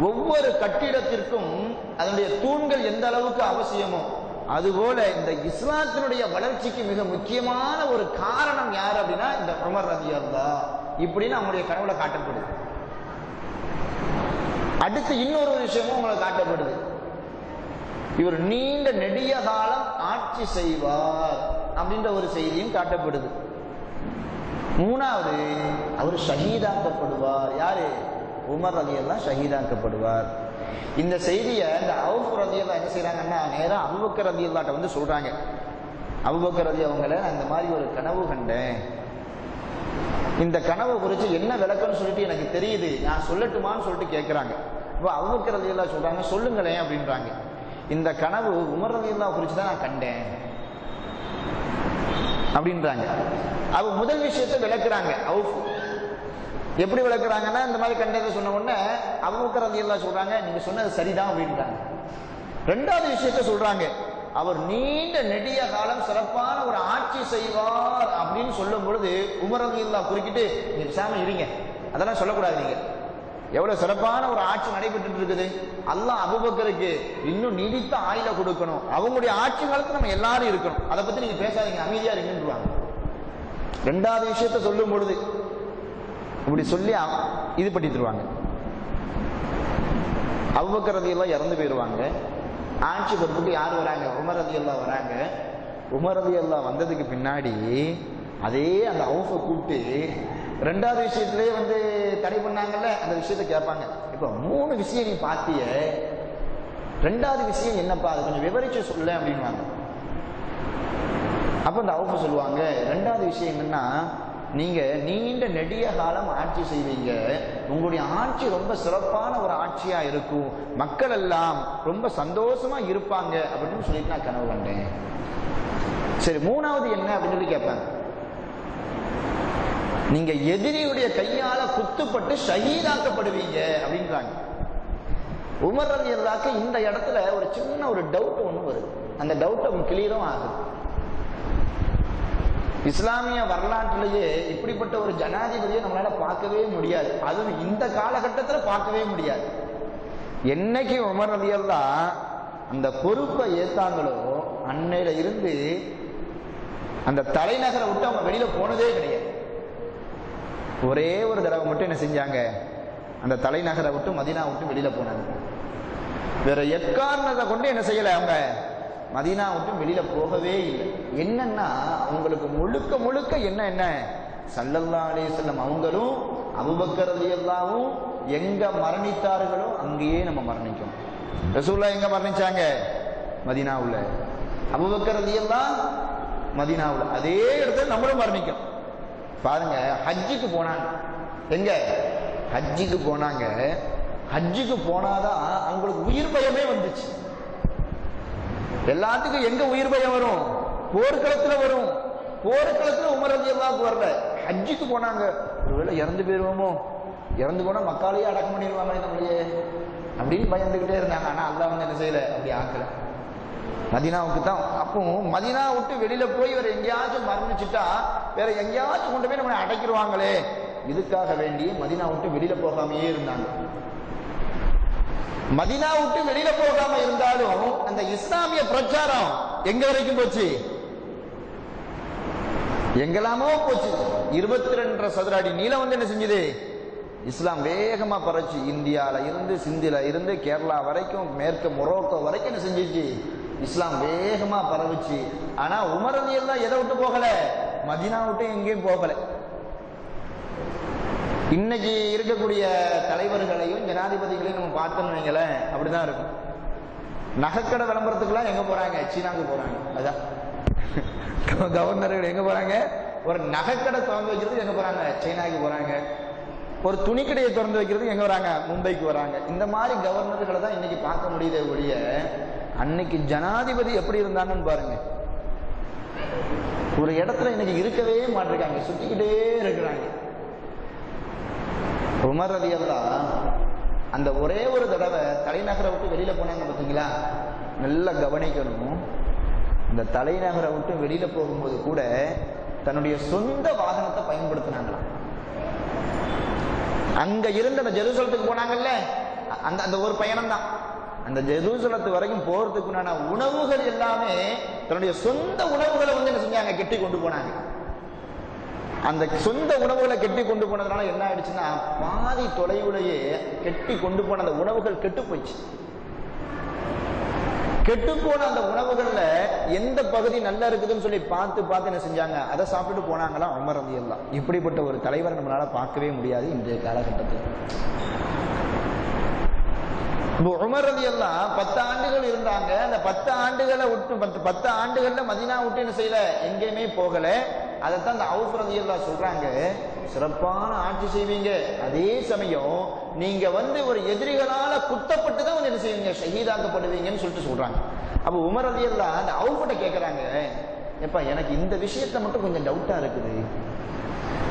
ஒவ்வொரு கட்டிடத்திற்கும் அதனுடைய தூண்கள் எந்த அளவுக்கு அவசியமோ அதுபோல இந்த இஸ்லாத்தினுடைய வளர்ச்சிக்கு மிக முக்கியமான ஒரு காரணம் யார் அப்படின்னா இந்த உமர் ரதியா இப்படின்னு அவங்களுடைய கனவுல காட்டப்படுது. அடுத்து இன்னொரு விஷயமும் உங்களுக்கு காட்டப்படுது. இவர் நீண்ட நெடிய காலம் ஆட்சி செய்வார். அப்படின்ற ஒரு செய்தியும் காட்டப்படுது. மூணாவது அவர் ஷஹீதாக்கப்படுவார். யாரு? உமர் அலியெல்லாம் எல்லாம் ஷஹீதாக்கப்படுவார். இந்த செய்தியை இந்த அவுஃப் ரதி எல்லாம் என்ன செய்யறாங்கன்னா நேரம் அபுபக்கர் ரதி வந்து சொல்றாங்க. அபுபக்கர் ரதி அவங்கள அந்த மாதிரி ஒரு கனவு கண்டேன். இந்த கனவை குறித்து என்ன விளக்கம்னு சொல்லிட்டு எனக்கு தெரியுது. நான் சொல்லட்டுமான்னு சொல்லிட்டு கேட்கிறாங்க இப்போ அவுபக்கர் ரதி எல்லாம் சொல்றாங்க சொல்லுங்களேன் அப்படின்றாங்க. இந்த கனவு உமர் ரதி அல்லா குறித்து தான் நான் கண்டேன். அப்படின்றாங்க. அவ முதல் விஷயத்தை விளக்குறாங்க அவுஃப். எப்படி விளக்குறாங்கன்னா இந்த மாதிரி கண்டதை சொன்ன உடனே அவங்களுக்கு ரதி எல்லாம் சொல்றாங்க நீங்க சொன்னது சரிதான் அப்படின்றாங்க. ரெண்டாவது விஷயத்த சொல்றாங்க அவர் நீண்ட நெடிய காலம் சிறப்பான ஒரு ஆட்சி செய்வார் அப்படின்னு சொல்லும் பொழுது உமர் ரதி குறுக்கிட்டு நீங்க சாமி இருங்க. அதெல்லாம் சொல்லக்கூடாது நீங்க. எவ்வளவு சிறப்பான ஒரு ஆட்சி நடைபெற்று இருக்குது? அல்லாஹ் அபுபக்கருக்கு இன்னும் நீடித்த ஆயில கொடுக்கணும். அவங்களுடைய ஆட்சி காலத்துல நம்ம எல்லாரும் இருக்கணும். அதை பத்தி நீங்க பேசாதீங்க அமைதியா இருங்கன்றுவாங்க. ரெண்டாவது விஷயத்த சொல்லும் பொழுது இப்படி சொல்லி இது பண்ணி தருவாங்க அவ்வக்கரதி எல்லாம் இறந்து போயிடுவாங்க ஆட்சி பொறுப்புக்கு யார் வராங்க? உமரதி எல்லாம் வராங்க. உமரதி எல்லாம் வந்ததுக்கு பின்னாடி அதே அந்த அவுஃபை கூப்பிட்டு ரெண்டாவது விஷயத்திலே வந்து தடை பண்ணாங்கல்ல அந்த விஷயத்த கேட்பாங்க. இப்போ மூணு விஷயம் நீ பார்த்திய ரெண்டாவது விஷயம் என்னப்பா அது கொஞ்சம் விவரிச்சு சொல்ல அப்படின்வாங்க அப்ப இந்த அவங்க சொல்லுவாங்க ரெண்டாவது விஷயம் என்னன்னா நீங்க நீண்ட நெடிய காலம் ஆட்சி செய்வீங்க. உங்களுடைய ஆட்சி ரொம்ப சிறப்பான ஒரு ஆட்சியா இருக்கும். மக்கள் எல்லாம் ரொம்ப சந்தோஷமா இருப்பாங்க அப்படின்னு சொல்லிட்டு நான் கனவு கண்டேன். சரி மூணாவது என்ன அப்படின்னு சொல்லி கேட்பேன் நீங்க எதிரியுடைய கையால குத்துப்பட்டு ஷஹீதாக்கப்படுவீங்க அப்படின்றாங்க. உமர் ரவி இந்த இடத்துல ஒரு சின்ன ஒரு டவுட் ஒண்ணு வருது. அந்த டவுட் கிளியரும் ஆகுது. இஸ்லாமிய வரலாற்றிலேயே இப்படிப்பட்ட ஒரு ஜனாதிபதியை நம்மளால பார்க்கவே முடியாது. அதுவும் இந்த காலகட்டத்துல பார்க்கவே முடியாது. என்னைக்கு உமர் ரலியல்லாஹ் அந்த பொறுப்பை ஏத்தாங்களோ அன்னையில இருந்து அந்த தலைநகரை விட்டு அவங்க வெளியில போனதே கிடையாது. ஒரே ஒரு தடவை மட்டும் என்ன செஞ்சாங்க? அந்த தலைநகரை விட்டு மதீனா விட்டு வெளியில போனாங்க. வேற எக்காரணத்தை கொண்டு என்ன செய்யல அவங்க? மதீனா விட்டு வெளியில போகவே இல்லை. என்னன்னா அவங்களுக்கு முழுக்க முழுக்க என்ன என்ன? சல்லல்லா அலிசல்லம் அவங்களும் அபுபக்கர் ரலியல்லாவும் எங்க மரணித்தார்களோ அங்கேயே நம்ம மரணிக்கும் ரசூல்லா எங்க மரணிச்சாங்க? மதினாவுல. அபுபக்கரதியெல்லாம் ரலியல்லாஹ் அதே இடத்துல நம்மளும் மரணிக்கும் பாருங்க ஹஜ்ஜுக்கு போனாங்க. எங்க? ஹஜ்ஜுக்கு போனாங்க. ஹஜ்ஜுக்கு போனாதான் அவங்களுக்கு உயிர் பயமே வந்துச்சு. எல்லாத்துக்கும் எங்க உயிர் பயம் வரும்? போர்க்களத்துல வரும். போர்க்களத்துல உமர் ரதி வரல. ஹஜ்ஜுக்கு போனாங்க. ஒருவேளை இறந்து போயிருவோமோ? இறந்து போனா மக்காலேயே அடக்கம் பண்ணிடுவாங்க நம்மளையே. அப்படின்னு பயந்துகிட்டே இருந்தாங்க. ஆனா அல்லாஹ் வந்து என்ன செய்யல? அப்படி ஆக்கல. மதினாவுக்கு தான். அப்போ மதினா விட்டு வெளியில போய் வேற எங்கேயாச்சும் மரணிச்சுட்டா வேற எங்கேயாச்சும் கொண்டு போய் நம்மளை அடைக்கிடுவாங்களே. இதுக்காக வேண்டி மதினா விட்டு வெளியில போகாமையே இருந்தாங்க. மதினா விட்டு வெளியில போகாம இருந்தாலும் அந்த இஸ்லாமிய பிரச்சாரம் எங்க வரைக்கும் போச்சு? எங்கெல்லாமோ போச்சு. இருபத்தி ரெண்டரை சதுர அடி நீளம் வந்து என்ன செஞ்சது? இஸ்லாம் வேகமா பறச்சு இந்தியால இருந்து சிந்தில இருந்து கேரளா வரைக்கும் மேற்கு மொரோக்கோ வரைக்கும் என்ன செஞ்சிச்சு? இஸ்லாம் வேகமா பரவுச்சு. ஆனா உமரதி எல்லாம் எதை விட்டு போகல? மதினா விட்டு எங்கேயும் போகல. இன்னைக்கு இருக்கக்கூடிய தலைவர்களையும் ஜனாதிபதிகளையும் நம்ம பார்த்தோம்னு வைங்களேன் அப்படிதான் இருக்கும். நகைக்கடை விளம்பரத்துக்குலாம் எங்க போறாங்க? சீனாவுக்கு போறாங்க. அதான். கவர்னர்கள் எங்க போறாங்க? ஒரு நகைக்கடை திறந்து வைக்கிறதுக்கு எங்க போறாங்க? சைனாக்கு போறாங்க. ஒரு துணிக்கடையை திறந்து வைக்கிறதுக்கு எங்க வராங்க? மும்பைக்கு வராங்க. இந்த மாதிரி கவர்னர்களை தான் இன்னைக்கு பார்க்க முடியுதே ஒழிய அன்னைக்கு ஜனாதிபதி எப்படி இருந்தாங்கன்னு பாருங்க. ஒரு இடத்துல இன்னைக்கு இருக்கவே மாட்டிருக்காங்க சுத்திக்கிட்டே இருக்கிறாங்க. உமர் ரதி அந்த ஒரே ஒரு தடவை தலைநகரை விட்டு வெளியில போனாங்க பார்த்தீங்களா நல்லா கவனிக்கணும். இந்த தலைநகரை விட்டு வெளியில போகும்போது கூட தன்னுடைய சொந்த வாகனத்தை பயன்படுத்தினாங்களாம். அங்க இருந்து அந்த ஜெருசலத்துக்கு போனாங்கல்ல? அந்த அந்த ஒரு பயணம் தான் அந்த ஜெருசலத்து வரைக்கும் போறதுக்கு உண்டான உணவுகள் எல்லாமே தன்னுடைய சொந்த உணவுகளை வந்து என்ன செஞ்சாங்க? கெட்டி கொண்டு போனாங்க. அந்த சொந்த உணவுகளை கெட்டி கொண்டு போனதுனால என்ன ஆயிடுச்சுன்னா பாதி தொலைவுலையே கெட்டி கொண்டு போன அந்த உணவுகள் கெட்டு போயிடுச்சு. கெட்டு போன அந்த உணவுகள்ல எந்த பகுதி நல்லா இருக்குதுன்னு சொல்லி பார்த்து பார்த்து என்ன செஞ்சாங்க? அதை சாப்பிட்டுட்டு போனாங்களாம் உமர் எல்லாம் இப்படிப்பட்ட ஒரு தலைவரை நம்மளால பார்க்கவே முடியாது இன்றைய காலகட்டத்தில். உமர் அலி எல்லாம் பத்து ஆண்டுகள் இருந்தாங்க. அந்த பத்து ஆண்டுகளை விட்டு பத்து பத்து ஆண்டுகள்ல மதினா விட்டு என்ன செய்யல? எங்கேயுமே போகல. அதைத்தான் அந்த அவுஃப் ரதி எல்லாம் சொல்றாங்க. சிறப்பான ஆட்சி செய்வீங்க. அதே சமயம் நீங்க வந்து ஒரு எதிரிகளால குத்தப்பட்டு தான் வந்து என்ன செய்வீங்க? ஷஹீதாக்கப்படுவீங்கன்னு சொல்லிட்டு சொல்றாங்க. அப்ப உமர் அலி எல்லாம் அந்த அவுஃபிட்ட கேட்கறாங்க எப்பா எனக்கு இந்த விஷயத்த மட்டும் கொஞ்சம் டவுட்டா இருக்குது.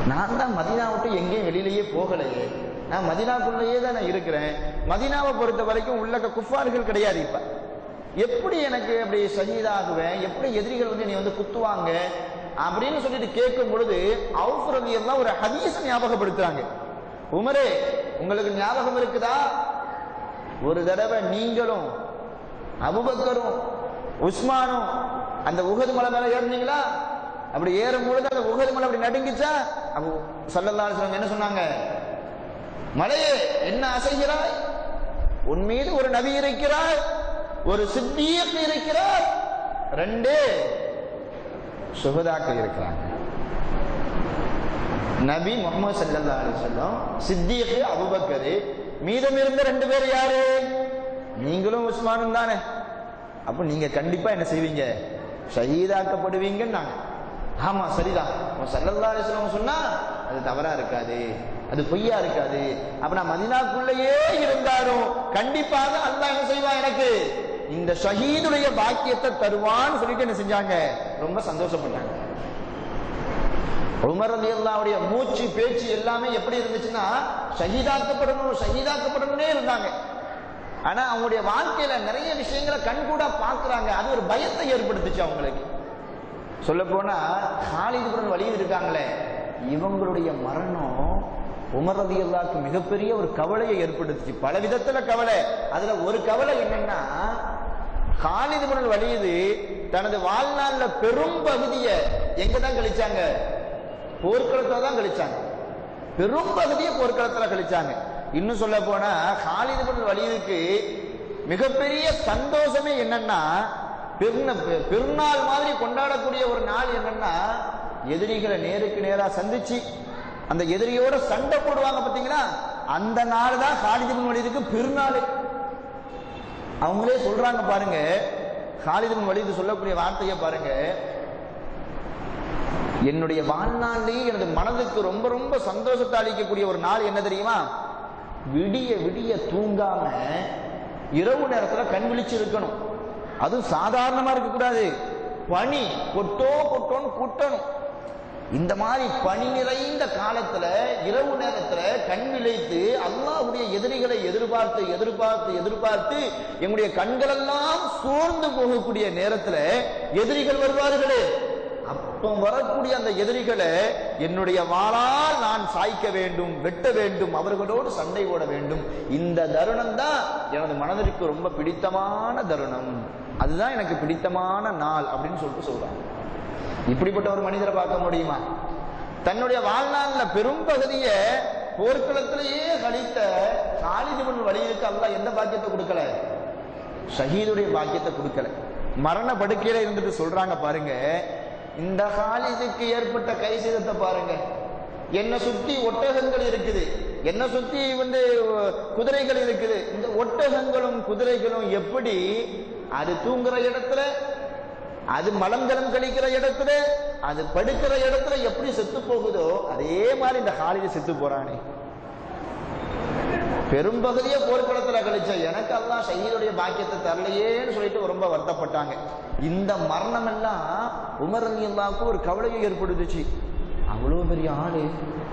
நான் தான் மதினா விட்டு எங்கேயும் வெளியிலேயே போகலையே. நான் மதினாக்குள்ளேயே தான் நான் இருக்கிறேன். மதினாவை பொறுத்த வரைக்கும் உள்ள குஃபார்கள் கிடையாது இப்ப. எப்படி எனக்கு அப்படி சகிதாகுவேன் எப்படி எதிரிகள் வந்து நீ வந்து குத்துவாங்க? அப்படின்னு சொல்லிட்டு கேட்கும் பொழுது அவுஃப் எல்லாம் ஒரு ஹதீஸ் ஞாபகப்படுத்துறாங்க. உமரே உங்களுக்கு ஞாபகம் இருக்குதா? ஒரு தடவை நீங்களும் அபுபக்கரும் உஸ்மானும் அந்த உகது மலை மேல ஏறினீங்களா? அப்படி ஏறும் பொழுது அந்த உகது மலை அப்படி நடுங்கிச்சா? அப்போ சல்லல்லா என்ன சொன்னாங்க? மலையே என்ன அசைகிறாய்? உன் மீது ஒரு நபி இருக்கிறார் ஒரு சித்தியக் இருக்கிறார். ரெண்டு சுகதாக்கள் இருக்கிறாங்க. நபி முகமது சல்லா அலி சொல்லம் சித்தியக்கு அபுபக்கரு மீதம் இருந்த ரெண்டு பேர் யாரு? நீங்களும் உஸ்மானும் தானே. அப்ப நீங்க கண்டிப்பா என்ன செய்வீங்க? ஷஹீதாக்கப்படுவீங்கன்னு நாங்க ஆமா சரிதான். சல்லல்லா அலிஸ்லாம் சொன்னா அது தவறா இருக்காது. அது பொய்யா இருக்காது. அப்ப நான் மதினாக்குள்ளேயே இருந்தாலும் கண்டிப்பாக அல்லாஹ் என்ன செய்வான் எனக்கு? இந்த ஷஹீதுடைய பாக்கியத்தை தருவான்னு சொல்லிட்டு என்ன செஞ்சாங்க? ரொம்ப சந்தோஷப்பட்டாங்க. உமர் ரதி அல்லாவுடைய மூச்சு பேச்சு எல்லாமே எப்படி இருந்துச்சுன்னா ஷஹீதாக்கப்படணும் ஷஹீதாக்கப்படணும்னே இருந்தாங்க. ஆனா அவங்களுடைய வாழ்க்கையில நிறைய விஷயங்களை கண்கூடா பாக்குறாங்க அது ஒரு பயத்தை ஏற்படுத்துச்சு அவங்களுக்கு. சொல்ல போனா ஹாலிதுபுரன் வழியில் இருக்காங்களே இவங்களுடைய மரணம் உமர் ரதி மிகப்பெரிய ஒரு கவலையை ஏற்படுத்துச்சு. பல விதத்துல கவலை. அதுல ஒரு கவலை என்னன்னா ஹாலிதுபுரன் வலியுது தனது வாழ்நாள்ல பெரும் பகுதியை எங்கதான் கழிச்சாங்க? போர்க்களத்துல தான் கழிச்சாங்க. பெரும் பகுதியை போர்க்களத்துல கழிச்சாங்க. இன்னும் சொல்ல போனா ஹாலிதுபுரன் வலியுதுக்கு மிகப்பெரிய சந்தோஷமே என்னன்னா பெருநாள் மாதிரி கொண்டாடக்கூடிய ஒரு நாள் என்னன்னா எதிரிகளை நேருக்கு நேரா சந்திச்சு அந்த எதிரியோட சண்டை போடுவாங்க பாத்தீங்களா அந்த நாள் தான் ஹாலிதுபின் வலிதுக்கு பெருநாள். அவங்களே சொல்றாங்க பாருங்க ஹாலிதுபின் வலிது சொல்லக்கூடிய வார்த்தையை பாருங்க. என்னுடைய வாழ்நாளிலேயே எனது மனதுக்கு ரொம்ப ரொம்ப சந்தோஷத்தை அளிக்கக்கூடிய ஒரு நாள் என்ன தெரியுமா? விடிய விடிய தூங்காம இரவு நேரத்துல கண் விழிச்சு இருக்கணும். அதுவும் சாதாரணமா இருக்க கூடாது பனி கொட்டோ கொட்டோன்னு குட்டணும். இந்த மாதிரி பணி நிறைந்த காலத்துல இரவு நேரத்துல கண் விளைத்து அல்லாஹுடைய எதிரிகளை எதிர்பார்த்து எதிர்பார்த்து எதிர்பார்த்து எங்களுடைய கண்களெல்லாம் சோர்ந்து போகக்கூடிய நேரத்துல எதிரிகள் வருவார்களே. அப்போ வரக்கூடிய அந்த எதிரிகளை என்னுடைய வாளால் நான் சாய்க்க வேண்டும் வெட்ட வேண்டும் அவர்களோடு சண்டை ஓட வேண்டும். இந்த தருணம் தான் எனது மனதிற்கு ரொம்ப பிடித்தமான தருணம். அதுதான் எனக்கு பிடித்தமான நாள் அப்படின்னு சொல்லிட்டு சொல்றாங்க. இப்படிப்பட்ட ஒரு மனிதரை பார்க்க முடியுமா? தன்னுடைய வாழ்நாளில் பெரும் பகுதியை போர்க்களத்திலேயே கழித்த நாளிதிபன் வழியிற்கு அல்ல எந்த பாக்கியத்தை கொடுக்கல? ஷஹீதுடைய பாக்கியத்தை கொடுக்கல. மரண படுக்கையில இருந்துட்டு சொல்றாங்க பாருங்க. இந்த ஹாலிதுக்கு ஏற்பட்ட கை சேதத்தை பாருங்க. என்ன சுத்தி ஒட்டகங்கள் இருக்குது. என்ன சுத்தி வந்து குதிரைகள் இருக்குது. இந்த ஒட்டகங்களும் குதிரைகளும் எப்படி? அது தூங்குற இடத்துல அது மலங்கலம் கழிக்கிற இடத்துல அது படுக்கிற இடத்துல எப்படி செத்து போகுதோ அதே மாதிரி இந்த ஹாலில செத்து போறானே. பெரும்பகுதியே போர்க்களத்துல கழிச்ச எனக்கு எல்லாம் ஷஹீதுடைய பாக்கியத்தை தரலையேன்னு சொல்லிட்டு ரொம்ப வருத்தப்பட்டாங்க. இந்த மரணம் எல்லாம் உமர் ஒரு கவலையை ஏற்படுத்துச்சு. அவ்வளவு பெரிய ஆளு.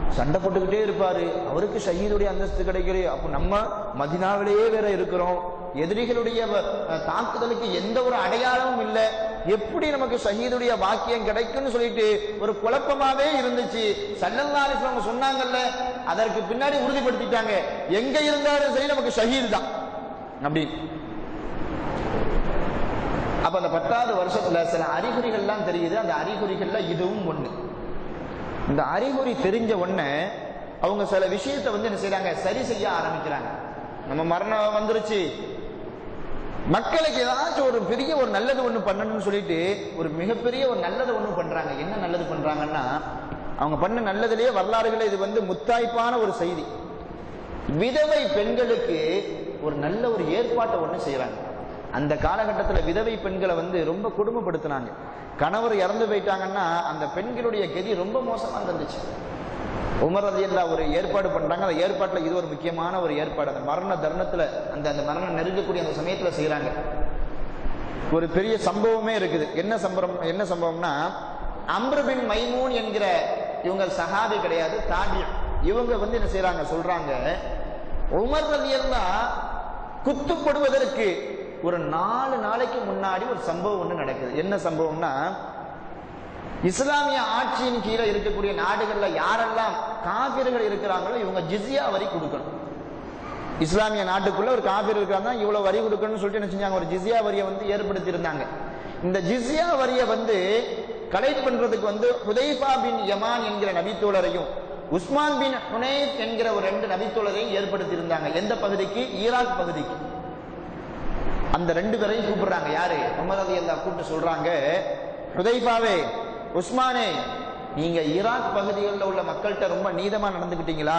சண்டை போட்டுக்கிட்டே இருப்பாரு. அவருக்கு ஷஹீதுடைய அந்தஸ்து கிடைக்கிறது அப்ப நம்ம மதினாவிலேயே வேற இருக்கிறோம். எதிரிகளுடைய வ- தாக்குதலுக்கு எந்த ஒரு அடையாளமும் இல்லை. எப்படி நமக்கு ஷஹீதுடைய வாக்கியம் கிடைக்கும்னு சொல்லிட்டு ஒரு குழப்பமாவே இருந்துச்சு. சல்லல்லா அவங்க சொன்னாங்கல்ல அதற்கு பின்னாடி உறுதிப்படுத்திட்டாங்க. எங்க இருந்தாலும் சரி நமக்கு ஷஹீது தான். அப்படி. அப்ப அந்த பத்தாவது வருஷத்துல சில அறிகுறிகள்லாம் தெரியுது. அந்த அறிகுறிகள்ல இதுவும் ஒண்ணு. இந்த அறிகுறி தெரிஞ்ச உடனே அவங்க சில விஷயத்த வந்து என்ன செய்யறாங்க சரி செய்ய ஆரம்பிக்கிறாங்க. நம்ம மரணம் வந்துருச்சு. மக்களுக்கு ஏதாச்சும் ஒரு பெரிய ஒரு நல்லது ஒண்ணு பண்ணணும்னு சொல்லிட்டு ஒரு மிகப்பெரிய ஒரு நல்லது ஒண்ணு பண்றாங்க. என்ன நல்லது பண்றாங்கன்னா அவங்க பண்ண நல்லதுலயே வரலாறுகளே இது வந்து முத்தாய்ப்பான ஒரு செய்தி. விதவை பெண்களுக்கு ஒரு நல்ல ஒரு ஏற்பாட்டை ஒண்ணு செய்கிறாங்க அந்த காலகட்டத்தில் விதவை பெண்களை வந்து ரொம்ப கொடுமைப்படுத்தினாங்க. கணவர் இறந்து போயிட்டாங்கன்னா அந்த பெண்களுடைய கதி ரொம்ப மோசமாக இருந்துச்சு. உமர் ரலியல்லா ஒரு ஏற்பாடு பண்றாங்க. அந்த ஏற்பாட்டில் இது ஒரு முக்கியமான ஒரு ஏற்பாடு. அந்த மரண தருணத்துல அந்த அந்த மரணம் நெருங்கக்கூடிய அந்த சமயத்துல செய்கிறாங்க ஒரு பெரிய சம்பவமே இருக்குது. என்ன சம்பவம்? என்ன சம்பவம்னா அம்ருபின் மைமூன் என்கிற இவங்க சஹாபி கிடையாது தாபியம் இவங்க வந்து என்ன செய்யறாங்க சொல்றாங்க உமர் ரலியல்லா குத்துப்படுவதற்கு ஒரு நாலு நாளைக்கு முன்னாடி ஒரு சம்பவம் ஒன்று நடக்குது. என்ன சம்பவம்னா இஸ்லாமிய ஆட்சியின் கீழே இருக்கக்கூடிய நாடுகள்ல யாரெல்லாம் காபிர்கள் இருக்கிறாங்களோ இவங்க ஜிஸ்யா வரி கொடுக்கணும். இஸ்லாமிய நாட்டுக்குள்ள ஒரு காபீர் இருக்கிறாங்க இவ்வளவு வரி கொடுக்கணும்னு சொல்லிட்டு என்ன செஞ்சாங்க? ஒரு ஜிஸ்யா வரியை வந்து ஏற்படுத்தி இருந்தாங்க இந்த ஜிஸ்யா வரியை வந்து கலெக்ட் பண்றதுக்கு வந்து ஹுதைஃபா பின் யமான் என்கிற நபித்தோழரையும் உஸ்மான் பின் ஹுனேத் என்கிற ஒரு ரெண்டு நபித்தோழரையும் ஏற்படுத்தி இருந்தாங்க எந்த பகுதிக்கு? ஈராக் பகுதிக்கு. அந்த ரெண்டு பேரையும் கூப்பிடுறாங்க. யாரு? முகமது அலி அல்லா கூப்பிட்டு சொல்றாங்க ஹுதைஃபாவே உஸ்மானே நீங்க ஈராக் பகுதிகளில் உள்ள மக்கள்கிட்ட ரொம்ப நீதமா நடந்துக்கிட்டீங்களா?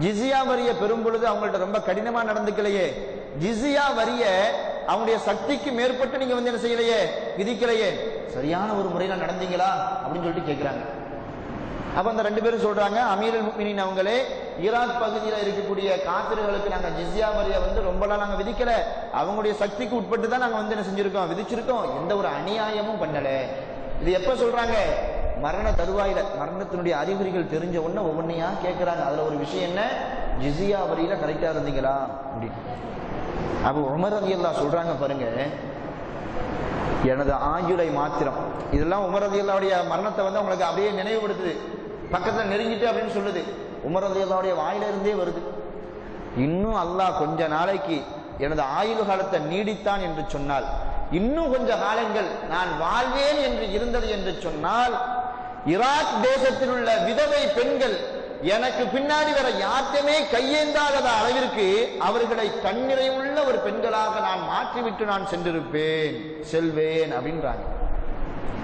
ஜிசியா வரிய பெறும் பொழுது அவங்கள்ட்ட ரொம்ப கடினமா நடந்துக்கலையே. ஜிசியா வரிய அவங்களுடைய சக்திக்கு மேற்பட்டு நீங்க வந்து என்ன செய்யலையே? விதிக்கலையே. சரியான ஒரு முறையில நடந்தீங்களா? அப்படின்னு சொல்லிட்டு கேட்கிறாங்க அப்ப அந்த ரெண்டு பேரும் சொல்றாங்க அமீரல் முக்மினின் அவங்களே ஈராக் பகுதியில் இருக்கக்கூடிய காத்திர்களுக்கு நாங்க ஜிஸ்யா வரியை வந்து ரொம்பலாம் நாங்க விதிக்கல. அவங்களுடைய சக்திக்கு உட்பட்டு தான் நாங்க வந்து என்ன செஞ்சிருக்கோம்? விதிச்சிருக்கோம். எந்த ஒரு அநியாயமும் பண்ணல. இது எப்ப சொல்றாங்க? மரண தருவாயில. மரணத்தினுடைய அறிகுறிகள் தெரிஞ்ச உடனே ஒவ்வொன்னையா கேட்கிறாங்க அதுல ஒரு விஷயம் என்ன? ஜிசியா வரியில கரெக்டா இருந்தீங்களா? அப்படின்னு. அப்போ உமர் அதி அல்லா சொல்றாங்க பாருங்க. எனது ஆயுளை மாத்திரம். இதெல்லாம் உமர் அதி அல்லாவுடைய மரணத்தை வந்து உங்களுக்கு அப்படியே நினைவுபடுத்துது. பக்கத்துல நெருங்கிட்டு அப்படின்னு சொல்லுது. உமர் அதி அல்லாவுடைய வாயில இருந்தே வருது. இன்னும் அல்லாஹ் கொஞ்ச நாளைக்கு எனது ஆயுள் காலத்தை நீடித்தான் என்று சொன்னால் இன்னும் கொஞ்ச காலங்கள் நான் வாழ்வேன் என்று இருந்தது என்று சொன்னால் ஈராக் தேசத்தில் உள்ள விதவை பெண்கள் எனக்கு பின்னாடி வர யாத்தமே கையேந்தாத அளவிற்கு அவர்களை கண்ணிறை உள்ள ஒரு பெண்களாக நான் மாற்றிவிட்டு நான் சென்றிருப்பேன். செல்வேன் அப்படின்றாங்க.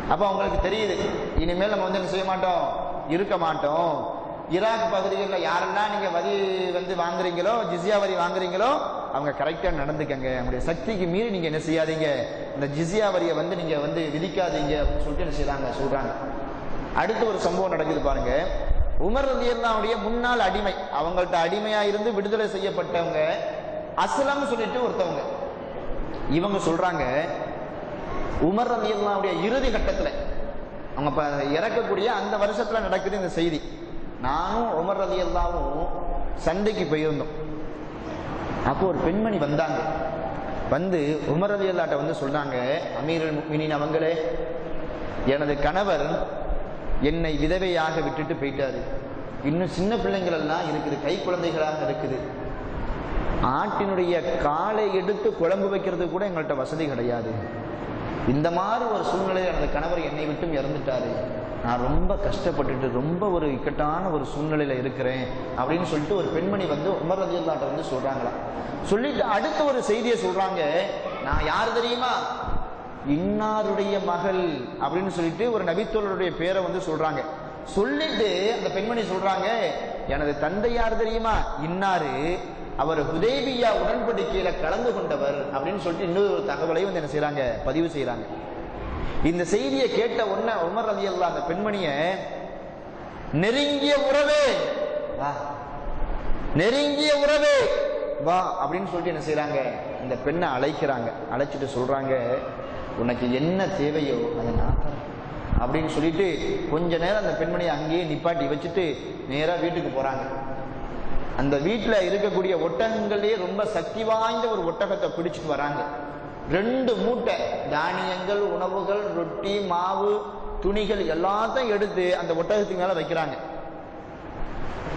அப்ப அவங்களுக்கு தெரியுது இனிமேல் நம்ம வந்து என்ன செய்ய மாட்டோம்? இருக்க மாட்டோம். ஈராக் பகுதிகளில் யாரெல்லாம் நீங்க வரி வந்து வாங்குறீங்களோ ஜிசியா வரி வாங்குறீங்களோ அவங்க கரெக்டா நடந்துக்கங்க. அவங்களுடைய சக்திக்கு மீறி நீங்க என்ன செய்யாதீங்க. இந்த ஜிசியா வரியை வந்து நீங்க வந்து விதிக்காதீங்க அப்படின்னு சொல்லிட்டு என்ன செய்கிறாங்க சொல்றாங்க. அடுத்து ஒரு சம்பவம் நடக்குது பாருங்க. உமர் ரதியல்லாவுடைய முன்னாள் அடிமை அவங்கள்ட்ட அடிமையா இருந்து விடுதலை செய்யப்பட்டவங்க அஸ்லம் சொல்லிட்டு ஒருத்தவங்க. இவங்க சொல்றாங்க உமர் ரதியல்லாவுடைய இறுதி கட்டத்துல அவங்க இறக்கக்கூடிய அந்த வருஷத்துல நடக்குது இந்த செய்தி. நானும் உமர் ரலியல்லாவும் சண்டைக்கு போயிருந்தோம். அப்போ ஒரு பெண்மணி வந்தாங்க. வந்து உமர் ரலியல்லாட்ட வந்து சொல்றாங்க அமீர் மினின் அவங்களே எனது கணவர் என்னை விதவையாக விட்டுட்டு போயிட்டாரு. இன்னும் சின்ன பிள்ளைங்கள் எல்லாம் இருக்குது கை குழந்தைகளாக இருக்குது. ஆட்டினுடைய காலை எடுத்து குழம்பு வைக்கிறது கூட எங்கள்கிட்ட வசதி கிடையாது. இந்த மாதிரி ஒரு சூழ்நிலையில் எனது கணவர் என்னை விட்டும் இறந்துட்டாரு. நான் ரொம்ப கஷ்டப்பட்டுட்டு ரொம்ப ஒரு இக்கட்டான ஒரு சூழ்நிலையில இருக்கிறேன் அப்படின்னு சொல்லிட்டு ஒரு பெண்மணி வந்து உமர் ரதியுல்லாட்ட வந்து சொல்றாங்களா சொல்லிட்டு அடுத்த ஒரு செய்தியை சொல்றாங்க. நான் யார் தெரியுமா? இன்னாருடைய மகள் அப்படின்னு சொல்லிட்டு ஒரு நபித்தோழருடைய பேரை வந்து சொல்றாங்க. சொல்லிட்டு அந்த பெண்மணி சொல்றாங்க எனது தந்தை யார் தெரியுமா? இன்னாரு. அவர் ஹுதேபியா உடன்படிக்கையில கலந்து கொண்டவர். அப்படின்னு சொல்லிட்டு இன்னொரு தகவலையும் தகவலை வந்து என்ன செய்யறாங்க பதிவு செய்யறாங்க இந்த செய்தியை கேட்ட உடனே உமர் ரதி அந்த பெண்மணிய நெருங்கிய உறவே வா நெருங்கிய உறவே வா அப்படின்னு சொல்லிட்டு என்ன செய்யறாங்க இந்த பெண்ணை அழைக்கிறாங்க. அழைச்சிட்டு சொல்றாங்க உனக்கு என்ன தேவையோ அதை நான் தரேன். அப்படின்னு சொல்லிட்டு கொஞ்ச நேரம் அந்த பெண்மணியை அங்கேயே நிப்பாட்டி வச்சுட்டு நேரா வீட்டுக்கு போறாங்க. அந்த வீட்டுல இருக்கக்கூடிய ஒட்டகங்களே ரொம்ப சக்தி வாய்ந்த ஒரு ஒட்டகத்தை பிடிச்சிட்டு வராங்க. ரெண்டு மூட்டை தானியங்கள் உணவுகள் ரொட்டி மாவு துணிகள் எல்லாத்தையும் எடுத்து அந்த ஒட்டகத்துக்கு மேல வைக்கிறாங்க.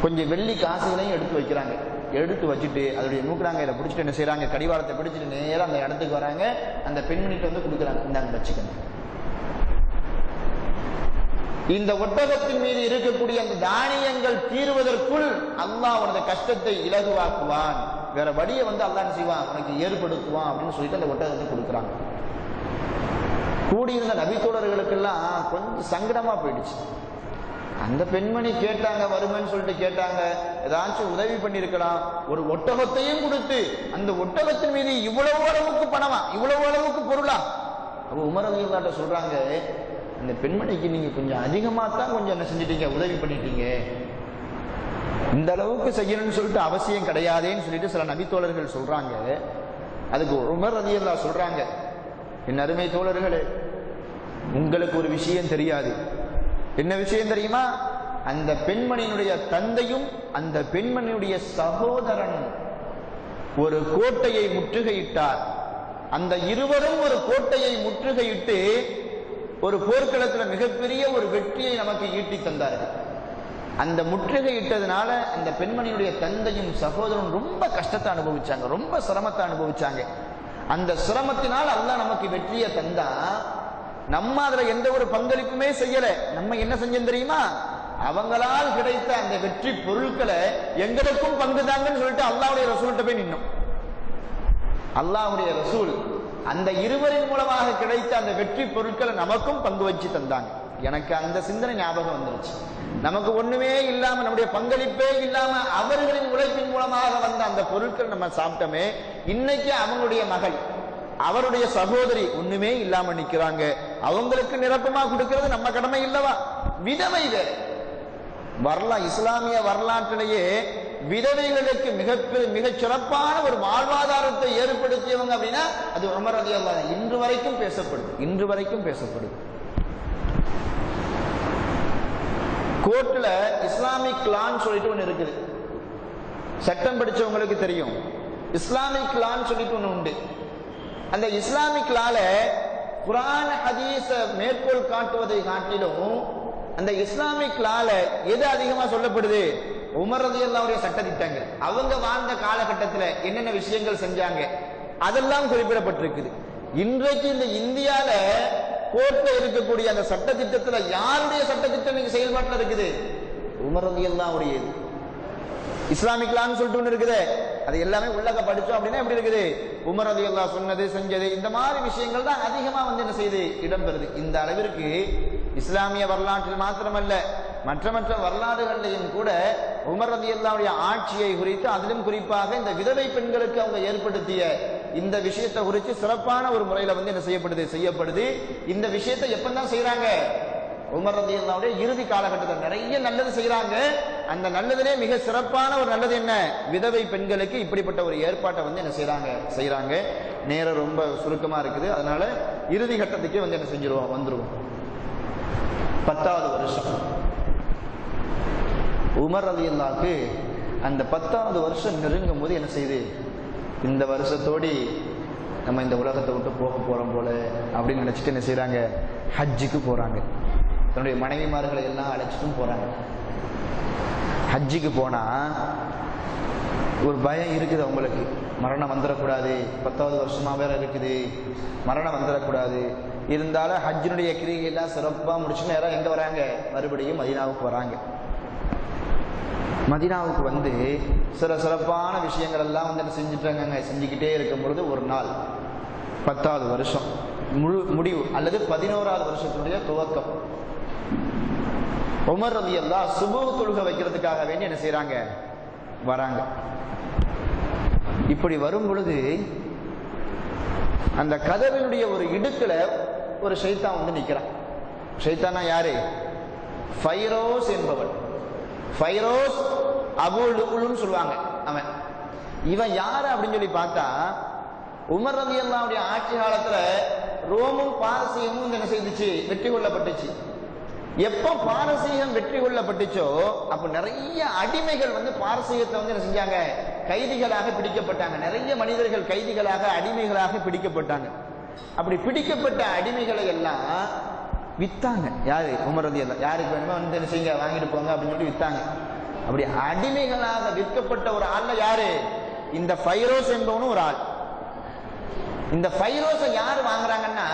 கொஞ்சம் வெள்ளி காசுகளையும் எடுத்து வைக்கிறாங்க. எடுத்து வச்சுட்டு அதோடைய மூக்குறாங்க இதை பிடிச்சிட்டு என்ன செய்யறாங்க கடிவாளத்தை பிடிச்சிட்டு நேரம் அந்த இடத்துக்கு வராங்க. அந்த பெண்மணிட்டு வந்து கொடுக்குறாங்க. இந்தாங்க வச்சுக்கணும் இந்த ஒட்டகத்தின் மீது இருக்கக்கூடிய அந்த தானியங்கள் தீருவதற்குள் அல்லாஹ் உனது கஷ்டத்தை இலகுவாக்குவான். வேற வழியை வந்து அல்லா என்ன செய்வான்? உனக்கு ஏற்படுத்துவான் அப்படின்னு சொல்லிட்டு அந்த ஒட்டகத்தை கொடுக்குறாங்க. கூடியிருந்த நபித்தோழர்களுக்கெல்லாம் கொஞ்சம் சங்கடமா போயிடுச்சு. அந்த பெண்மணி கேட்டாங்க வருமன்னு சொல்லிட்டு கேட்டாங்க ஏதாச்சும் உதவி பண்ணிருக்கலாம் ஒரு ஒட்டகத்தையும் கொடுத்து அந்த ஒட்டகத்தின் மீது இவ்வளவு அளவுக்கு பணமா? இவ்வளவு அளவுக்கு பொருளா? அப்ப உமர் சொல்றாங்க அந்த பெண்மணிக்கு நீங்க கொஞ்சம் அதிகமா தான் கொஞ்சம் என்ன செஞ்சிட்டீங்க? உதவி பண்ணிட்டீங்க. இந்த அளவுக்கு செய்யணும்னு சொல்லிட்டு அவசியம் கிடையாதேன்னு சொல்லிட்டு சில நபித்தோழர்கள் சொல்றாங்க. அதுக்கு உமர் ரதியல்லா சொல்றாங்க. என் அருமை தோழர்களே உங்களுக்கு ஒரு விஷயம் தெரியாது. என்ன விஷயம் தெரியுமா? அந்த பெண்மணியினுடைய தந்தையும் அந்த பெண்மணியுடைய சகோதரன் ஒரு கோட்டையை முற்றுகையிட்டார். அந்த இருவரும் ஒரு கோட்டையை முற்றுகையிட்டு ஒரு போர்க்களத்தில் மிகப்பெரிய ஒரு வெற்றியை நமக்கு ஈட்டி தந்தார்கள். அந்த முற்றுகை இட்டதுனால அந்த பெண்மணியுடைய தந்தையும் சகோதரனும் ரொம்ப கஷ்டத்தை அனுபவிச்சாங்க. ரொம்ப சிரமத்தை அனுபவிச்சாங்க. அந்த சிரமத்தினால் அல்லாஹ் நமக்கு வெற்றியை தந்தா நம்ம அதுல எந்த ஒரு பங்களிப்புமே செய்யல. நம்ம என்ன செஞ்சோம் தெரியுமா? அவங்களால் கிடைத்த அந்த வெற்றி பொருட்களை எங்களுக்கும் பங்குதாங்கன்னு சொல்லிட்டு அல்லாவுடைய ரசூல்கிட்ட போய் நின்னோம். அல்லாஹ்வுடைய ரசூல் அந்த இருவரின் மூலமாக கிடைத்த அந்த வெற்றி பொருட்களை நமக்கும் பங்கு வச்சு தந்தாங்க. எனக்கு அந்த சிந்தனை ஞாபகம் வந்துருச்சு. நமக்கு ஒண்ணுமே இல்லாம நம்முடைய பங்களிப்பே இல்லாம அவர்களின் உழைப்பின் மூலமாக வந்த அந்த பொருட்கள் நம்ம சாப்பிட்டோமே இன்னைக்கு அவங்களுடைய மகள் அவருடைய சகோதரி ஒண்ணுமே இல்லாம நிக்கிறாங்க. அவங்களுக்கு நிரப்பமா கொடுக்கிறது நம்ம கடமை இல்லவா? விதவை வரலா இஸ்லாமிய வரலாற்றிலேயே விதவைகளுக்கு மிக மிக சிறப்பான ஒரு வாழ்வாதாரத்தை ஏற்படுத்தியவங்க அப்படின்னா அது உமர் அதிகாரம் இன்று வரைக்கும் பேசப்படுது. இன்று வரைக்கும் பேசப்படுது. கோர்ட்ல இஸ்லாமிக் லான்னு சொல்லிட்டு ஒன்று இருக்குது. சட்டம் படிச்சவங்களுக்கு தெரியும். இஸ்லாமிக் லான்னு சொல்லிட்டு ஒண்ணு உண்டு. அந்த இஸ்லாமிக் லால குரான் ஹதீஸ மேற்கோள் காட்டுவதை காட்டிலும் அந்த இஸ்லாமிக் லால எது அதிகமா சொல்லப்படுது? உமர் ரதி அல்லாவுடைய சட்டத்திட்டங்கள். அவங்க வாழ்ந்த காலகட்டத்தில் என்னென்ன விஷயங்கள் செஞ்சாங்க? அதெல்லாம் குறிப்பிடப்பட்டிருக்குது. இன்றைக்கு இந்த இந்தியாவில் கோர்ட்ல இருக்கக்கூடிய அந்த சட்டத்திட்டத்துல யாருடைய சட்டத்திட்டம் நீங்க செயல்பாட்டில் இருக்குது? உமர் ரதி இஸ்லாமிக் லான்னு சொல்லிட்டு ஒன்று இருக்குது. அது எல்லாமே உள்ளக படிச்சோம் அப்படின்னா எப்படி இருக்குது? உமர் ரதி அல்லா சொன்னது செஞ்சது இந்த மாதிரி விஷயங்கள் தான் அதிகமா வந்து என்ன செய்யுது இடம்பெறுது. இந்த அளவிற்கு இஸ்லாமிய வரலாற்றில் மாத்திரமல்ல மற்ற மற்ற வரலாறுகளையும் கூட உமர் ரதி அல்லாவுடைய ஆட்சியை குறித்து அதிலும் குறிப்பாக இந்த விதவை பெண்களுக்கு அவங்க ஏற்படுத்திய இந்த விஷயத்தை குறித்து சிறப்பான ஒரு முறையில வந்து என்ன செய்யப்படுது செய்யப்படுது. இந்த விஷயத்தை எப்பதான் செய்யறாங்க உமர் ரதி அல்லாவுடைய இறுதி காலகட்டத்தில் நிறைய நல்லது செய்யறாங்க அந்த நல்லதுலே மிக சிறப்பான ஒரு நல்லது என்ன? விதவை பெண்களுக்கு இப்படிப்பட்ட ஒரு ஏற்பாட்டை வந்து என்ன செய்யறாங்க செய்யறாங்க நேரம் ரொம்ப சுருக்கமா இருக்குது. அதனால இறுதி கட்டத்துக்கே வந்து என்ன செஞ்சிருவோம்? வந்துருவோம். பத்தாவது வருஷம். உமர் ரதி அந்த பத்தாவது வருஷம் நெருங்கும் போது என்ன செய்யுது? இந்த வருஷத்தோடி நம்ம இந்த உலகத்தை விட்டு போக போறோம் போல அப்படின்னு நினைச்சிட்டு என்ன செய்யறாங்க ஹஜ்ஜுக்கு போறாங்க. தன்னுடைய மனைவிமார்களை எல்லாம் அழைச்சிட்டும் போறாங்க. ஹஜ்ஜுக்கு போனா ஒரு பயம் இருக்குது அவங்களுக்கு. மரணம் வந்துடக்கூடாது பத்தாவது வருஷமா வேற இருக்குது. மரணம் வந்துடக்கூடாது இருந்தாலும் ஹஜ்ஜினுடைய கிரிகை எல்லாம் சிறப்பாக முடிச்சு நேரம் எங்க வராங்க? மறுபடியும் மதினாவுக்கு வராங்க. மதினாவுக்கு வந்து சில சிறப்பான விஷயங்கள் எல்லாம் வந்து என்ன இருக்காங்க செஞ்சுக்கிட்டே இருக்கும் பொழுது ஒரு நாள் பத்தாவது வருஷம் முழு முடிவு அல்லது பதினோராவது வருஷத்தினுடைய துவக்கம். உமர் ரவி அல்லா சுபு தொழுக வைக்கிறதுக்காக வேண்டி என்ன செய்யறாங்க வராங்க. இப்படி வரும் பொழுது அந்த கதவினுடைய ஒரு இடுக்குல ஒரு ஷைத்தான் வந்து நிக்கிறான். ஷைத்தானா யாரு? ஃபைரோஸ் என்பவன். ஃபைரோஸ் அபுல் சொல்லுவாங்க அவன். இவன் யாரு அப்படின்னு சொல்லி பார்த்தா உமர் ரதி அல்லாவுடைய ஆட்சி காலத்துல ரோமும் பாரசீகமும் என்ன செய்துச்சு? வெற்றி கொள்ளப்பட்டுச்சு. எப்போ பாரசீகம் வெற்றி கொள்ளப்பட்டுச்சோ அப்ப நிறைய அடிமைகள் வந்து பாரசீகத்தை வந்து என்ன செஞ்சாங்க? கைதிகளாக பிடிக்கப்பட்டாங்க. நிறைய மனிதர்கள் கைதிகளாக அடிமைகளாக பிடிக்கப்பட்டாங்க. அப்படி பிடிக்கப்பட்ட அடிமைகளை எல்லாம் வித்தாங்க. யாரு? உமரதி எல்லாம் யாருக்கு வேணுமோ வந்து என்ன செய்யுங்க வாங்கிட்டு போங்க அப்படின்னு சொல்லி வித்தாங்க. அப்படி அடிமைகளாக விற்கப்பட்ட ஒரு ஆள்ல யாரு? இந்த ஃபைரோஸ் என்பவனும் ஒரு ஆள். இந்த ஃபைரோஸை யார் வாங்குறாங்கன்னா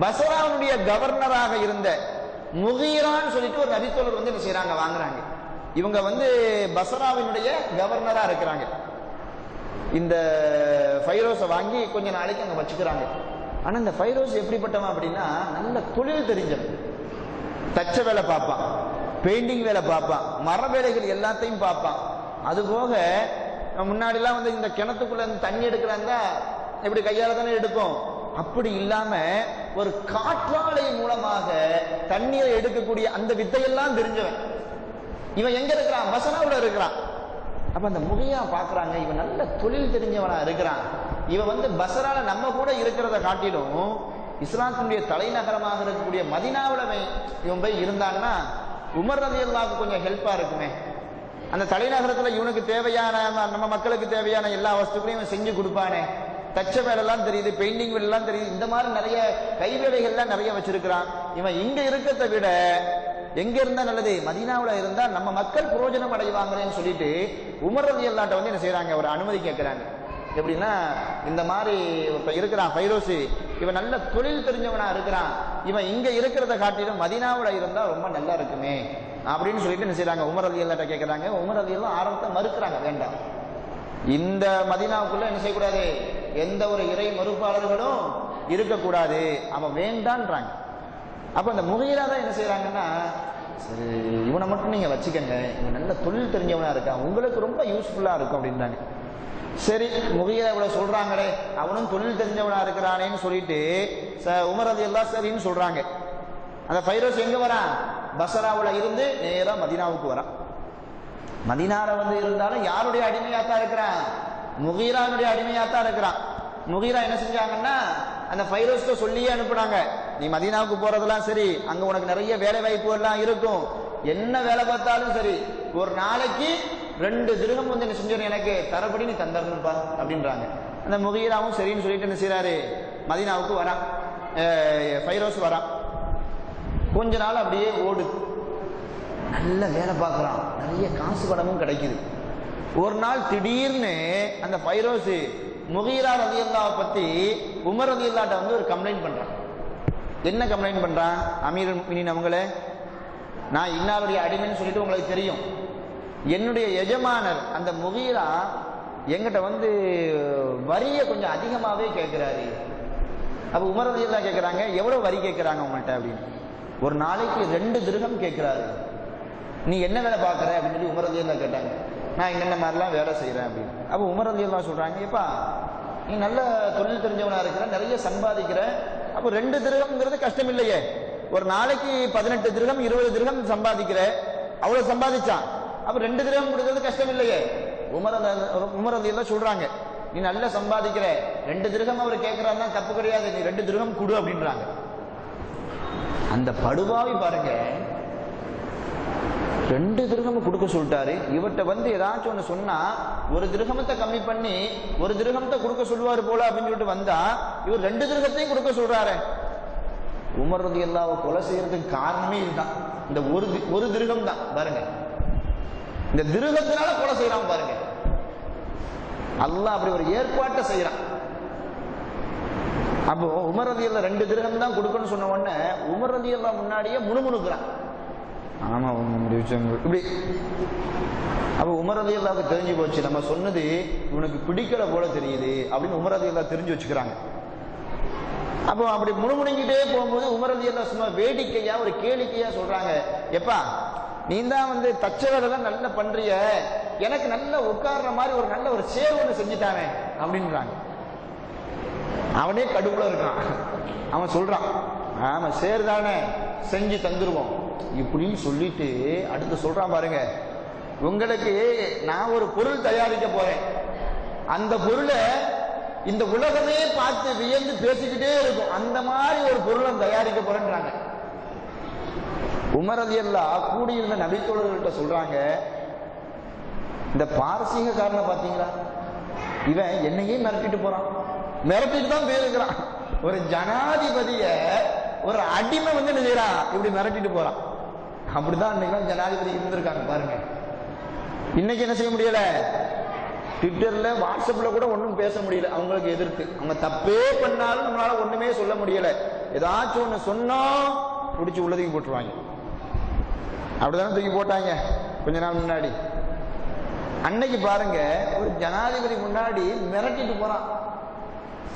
பசராவுடைய கவர்னராக இருந்த முகீரான்னு சொல்லிட்டு ஒரு நபித்தோழர் வந்து என்ன செய்யறாங்க வாங்குறாங்க. இவங்க வந்து பசராவினுடைய கவர்னரா இருக்கிறாங்க. இந்த ஃபைரோஸை வாங்கி கொஞ்ச நாளைக்கு அங்க வச்சுக்கிறாங்க. ஆனா இந்த ஃபைரோஸ் எப்படிப்பட்டவன் அப்படின்னா நல்ல தொழில் தெரிஞ்சவன். தச்ச வேலை பார்ப்பான் பெயிண்டிங் வேலை பார்ப்பான் மர வேலைகள் எல்லாத்தையும் பார்ப்பான். அது போக முன்னாடிலாம் வந்து இந்த கிணத்துக்குள்ள இருந்து தண்ணி எடுக்கிறாங்க இப்படி கையால தானே எடுக்கும் அப்படி இல்லாம ஒரு காற்றாலை மூலமாக தண்ணீரை எடுக்கக்கூடிய அந்த வித்தையெல்லாம் தெரிஞ்சவன். இவன் எங்க இருக்கிறான்? பசனாவுல இருக்கிறான். அப்ப அந்த முகையா பாக்குறாங்க இவன் நல்ல தொழில் தெரிஞ்சவனா இருக்கிறான். இவன் வந்து பசரால நம்ம கூட இருக்கிறத காட்டிலும் இஸ்லாத்தினுடைய தலைநகரமாக இருக்கக்கூடிய மதினாவில் இவன் போய் இருந்தான்னா உமர் ரதி அல்லாவுக்கு கொஞ்சம் ஹெல்ப்பா இருக்குமே. அந்த தலைநகரத்துல இவனுக்கு தேவையான நம்ம மக்களுக்கு தேவையான எல்லா வஸ்துக்களையும் இவன் செஞ்சு கொடுப்பானே. தச்ச வேலைலாம் தெரியுது பெயிண்டிங் வேலைலாம் தெரியுது. இந்த மாதிரி நிறைய கைவேலைகள்லாம் நிறைய வச்சிருக்கிறான். இவன் இங்க இருக்கிறத விட எங்க இருந்தா நல்லது? மதினாவில் இருந்தா நம்ம மக்கள் பிரயோஜனம் அடைவாங்களேன்னு சொல்லிட்டு உமர் ரதி அல்லாட்ட வந்து என்ன செய்யறாங்க ஒரு அனுமதி கேட்கிறாங்க எப்படின்னா இந்த மாதிரி இப்போ இருக்கிறான் ஃபைரோசி இவன் நல்ல தொழில் தெரிஞ்சவனா இருக்கிறான். இவன் இங்க இருக்கிறத காட்டிலும் மதினாவுல இருந்தா ரொம்ப நல்லா இருக்குமே. அப்படின்னு சொல்லிட்டு என்ன செய்யறாங்க உமர் அலி அல்லாட்ட கேட்கறாங்க உமர் அலி எல்லாம் ஆரம்பத்தை மறுக்கிறாங்க வேண்டாம் இந்த மதினாவுக்குள்ள என்ன செய்யக்கூடாது? எந்த ஒரு இறை மறுப்பாளர்களும் இருக்கக்கூடாது. அவன் வேண்டான்றாங்க. அப்ப அந்த முகையிலா தான் என்ன செய்யறாங்கன்னா சரி இவனை மட்டும் நீங்க வச்சுக்கங்க. இவன் நல்ல தொழில் தெரிஞ்சவனா இருக்கான். உங்களுக்கு ரொம்ப யூஸ்ஃபுல்லா இருக்கும் அப்படின்றாங்க. சரி முகையில இவ்வளவு சொல்றாங்களே அவனும் தொழில் தெரிஞ்சவனா இருக்கிறானேன்னு சொல்லிட்டு ச- உமர் அது எல்லாம் சரின்னு சொல்றாங்க. அந்த பைரோஸ் எங்க வரான்? பசராவுல இருந்து நேரா மதினாவுக்கு வரான். மதினால வந்து இருந்தாலும் யாருடைய அடிமையாத்தான் இருக்கிறான்? முகீரானுடைய அடிமையாத்தான் இருக்கிறான். முகீரா என்ன செஞ்சாங்கன்னா அந்த ஃபைரோஸ்ட சொல்லியே அனுப்புனாங்க. நீ மதீனாவுக்கு போறதெல்லாம் சரி அங்க உனக்கு நிறைய வேலை வாய்ப்பு எல்லாம் இருக்கும். என்ன வேலை பார்த்தாலும் சரி ஒரு நாளைக்கு ரெண்டு திருகம் வந்து என்ன செஞ்சோம் எனக்கு தரப்படி நீ தந்தரணும்ப்பா அப்படின்றாங்க. அந்த முகீராவும் சரின்னு சொல்லிட்டு என்ன செய்யறாரு மதீனாவுக்கு வரான் ஃபைரோஸ் வரான் கொஞ்ச நாள் அப்படியே ஓடு. நல்ல வேலை பார்க்குறான். நிறைய காசு படமும் கிடைக்குது. ஒரு நாள் திடீர்னு அந்த ஃபைரோஸ் முகீரா ரதியல்லாவை பத்தி உமர் ரதியல்லாட்ட வந்து ஒரு கம்ப்ளைண்ட் பண்றான். என்ன கம்ப்ளைண்ட் பண்றான்? அமீர் மினின் அவங்களே? நான் இன்னாருடைய அடிமைன்னு சொல்லிட்டு உங்களுக்கு தெரியும். என்னுடைய எஜமானர் அந்த முகீரா எங்கிட்ட வந்து வரியை கொஞ்சம் அதிகமாகவே கேட்கிறாரு. அப்ப உமர் ரதியல்லா கேட்குறாங்க எவ்வளவு வரி கேட்குறாங்க உங்கள்கிட்ட அப்படின்னு. ஒரு நாளைக்கு ரெண்டு திருகம் கேட்கிறாரு. நீ என்ன வேலை பார்க்குற? அப்படின்னு சொல்லி உமர் ரதியல்லா கேட்டாங்க. நான் என்னென்ன மாதிரிலாம் வேலை செய்கிறேன் அப்படின்னு. அப்போ உமர் ரதியல்லா சொல்கிறாங்க ஏப்பா நீ நல்ல தொழில் தெரிஞ்சவனா இருக்கிற நிறைய சம்பாதிக்கிற அப்போ ரெண்டு திருகம்ங்கிறது கஷ்டம் இல்லையே ஒரு நாளைக்கு பதினெட்டு திருகம் இருபது திருகம் சம்பாதிக்கிற அவ்வளவு சம்பாதிச்சான். அப்ப ரெண்டு திருகம் கொடுக்கறது கஷ்டம் இல்லையே உமர் அந்த- உமர் சொல்றாங்க. நீ நல்லா சம்பாதிக்கிற. ரெண்டு திருகம் அவர் கேட்கறாருன்னா தப்பு கிடையாது. நீ ரெண்டு திருகம் கொடு அப்படின்றாங்க. அந்த படுபாவி பாருங்க. ரெண்டு திருகம் கொடுக்க சொல்லிட்டாரு. இவர்கிட்ட வந்து ஏதாச்சும் ஒன்று சொன்னா ஒரு திருகமத்தை கம்மி பண்ணி ஒரு திருகமத்தை கொடுக்க சொல்லுவாரு போல அப்படின்னு சொல்லிட்டு வந்தா இவர் ரெண்டு திருகத்தையும் கொடுக்க சொல்றாரு. உமர் ரதி அல்லாவை கொலை செய்யறதுக்கு காரணமே இதுதான். இந்த ஒரு ஒரு திருகம் தான். பாருங்க. இந்த திருகத்தினால கொலை செய்யறான் பாருங்க. அல்லாஹ் அப்படி ஒரு ஏற்பாட்டை செய்யறான். அப்போ உமர் ரெண்டு திருகம் தான் கொடுக்கணும்னு சொன்ன உடனே உமர் ரதியல்லா முன்னாடியே முணுமுணுக்கிறான். ஆமா இப்படி. அப்ப உமர் ரதியல்லாவுக்கு தெரிஞ்சு போச்சு நம்ம சொன்னது இவனுக்கு பிடிக்கல போல தெரியுது அப்படின்னு உமர் தெரிஞ்சு வச்சுக்கிறாங்க. அப்போ அப்படி முணுமுணுங்கிட்டே போகும்போது உமர் சும்மா வேடிக்கையா ஒரு கேளிக்கையா சொல்றாங்க. எப்பா நீ தான் வந்து தச்ச வேலைலாம் நல்லா பண்றிய. எனக்கு நல்ல உட்கார்ற மாதிரி ஒரு நல்ல ஒரு சேர் ஒன்று செஞ்சுட்டானே அப்படின்றாங்க. அவனே கடுப்புல இருக்கான். அவன் சொல்றான் ஆமா சேர் தானே செஞ்சு தந்துருவோம். இப்படின்னு சொல்லிட்டு அடுத்து சொல்றான் பாருங்க உங்களுக்கு நான் ஒரு பொருள் தயாரிக்க போறேன். அந்த பொருளை இந்த உலகமே பார்த்து வியந்து பேசிக்கிட்டே இருக்கும். அந்த மாதிரி ஒரு பொருளை தயாரிக்க போறேன்றாங்க. உமரது எல்லா கூடியிருந்த நபித்தோழர்கள்ட்ட சொல்றாங்க இந்த பாரசீகக்காரனை பாத்தீங்களா? இவன் என்னையே மிரட்டிட்டு போறான். மிரட்டிட்டு தான் போயிருக்கிறான். ஒரு ஜனாதிபதிய ஒரு அடிமை வந்து என்ன செய்யறான் இப்படி மிரட்டிட்டு போறான். அப்படிதான் அன்னைக்கு ஜனாதிபதி இருந்திருக்காங்க பாருங்க. இன்னைக்கு என்ன செய்ய முடியல? ட்விட்டர்ல வாட்ஸ்அப்ல கூட ஒன்றும் பேச முடியல. அவங்களுக்கு எதிர்த்து. அவங்க தப்பே பண்ணாலும் நம்மளால ஒண்ணுமே சொல்ல முடியல. ஏதாச்சும் ஒண்ணு சொன்னா பிடிச்சி உள்ளதுக்கு போட்டுருவாங்க. அப்படிதானே தூக்கி போட்டாங்க. கொஞ்ச நாள் முன்னாடி. அன்னைக்கு பாருங்க ஒரு ஜனாதிபதி முன்னாடி மிரட்டிட்டு போறான்.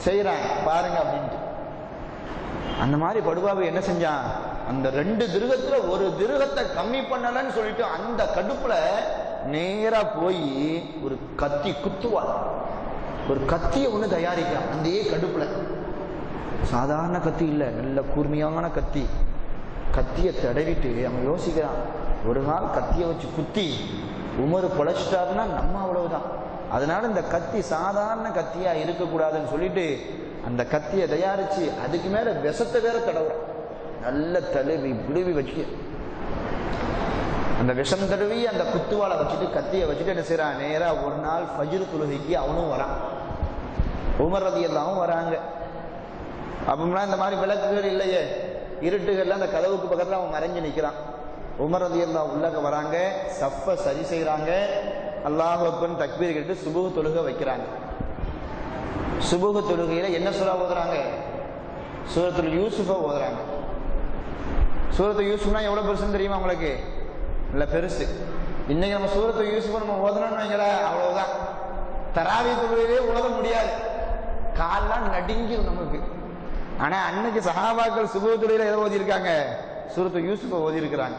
செய்யறான் பாருங்க அப்படின்ட்டு. அந்த மாதிரி படுபாபு என்ன செஞ்சான்? அந்த ரெண்டு திருகத்துல ஒரு திருகத்தை கம்மி பண்ணலன்னு சொல்லிட்டு அந்த கடுப்புல நேரா போய் ஒரு கத்தி குத்துவான். ஒரு கத்தியை ஒண்ணு தயாரிக்கிறான் அந்த கடுப்புல. சாதாரண கத்தி இல்ல நல்ல கூர்மையான கத்தி. கத்தியை தடவிட்டு அவன் யோசிக்கிறான் ஒரு நாள் கத்தியை வச்சு குத்தி உமர் பொழைச்சிட்டாருன்னா நம்ம அவ்வளவுதான். அதனால இந்த கத்தி சாதாரண கத்தியா இருக்கக்கூடாதுன்னு சொல்லிட்டு அந்த கத்தியை தயாரிச்சு அதுக்கு மேல விஷத்தை வேற தடவுறான். நல்ல தழுவி விடுவி வச்சு அந்த விஷம் தடவி அந்த குத்துவாளை வச்சுட்டு கத்தியை வச்சுட்டு என்ன செய்யறான் நேரா ஒரு நாள் ஃபஜிர் தொழுகைக்கு அவனும் வரான். உமர் ரதி எல்லாமும் வராங்க அப்படின்னா இந்த மாதிரி விளக்குகள் இல்லையே. இருட்டுகள்ல அந்த கதவுக்கு பக்கத்துல அவன் மறைஞ்சு நிக்கிறான். உமர் ரதியல்லா உள்ளக வராங்க சஃப சரி செய்கிறாங்க அல்லாஹ் அக்பர் தக்பீர் கேட்டு சுபுகு தொழுக வைக்கிறாங்க. சுபுகு தொழுகையில என்ன சூறா ஓதுறாங்க? சூரத்துல் யூசுஃபை ஓதுறாங்க. சூரத்து யூசுஃப்னா எவ்வளவு பெருசுன்னு தெரியுமா உங்களுக்கு? இல்ல பெருசு. இன்னைக்கு நம்ம சூரத்து யூசுஃபை நம்ம ஓதணும்னு வைங்களா அவ்வளவுதான். தராவி தொழுகையிலே ஓத முடியாது. கால்லாம் நடுங்கிடும் நமக்கு. ஆனா அன்னைக்கு சஹாபாக்கள் சுபத்துறையில எதை ஓதி இருக்காங்க சூரத்து யூசுஃபை ஓதி இருக்கிறாங்க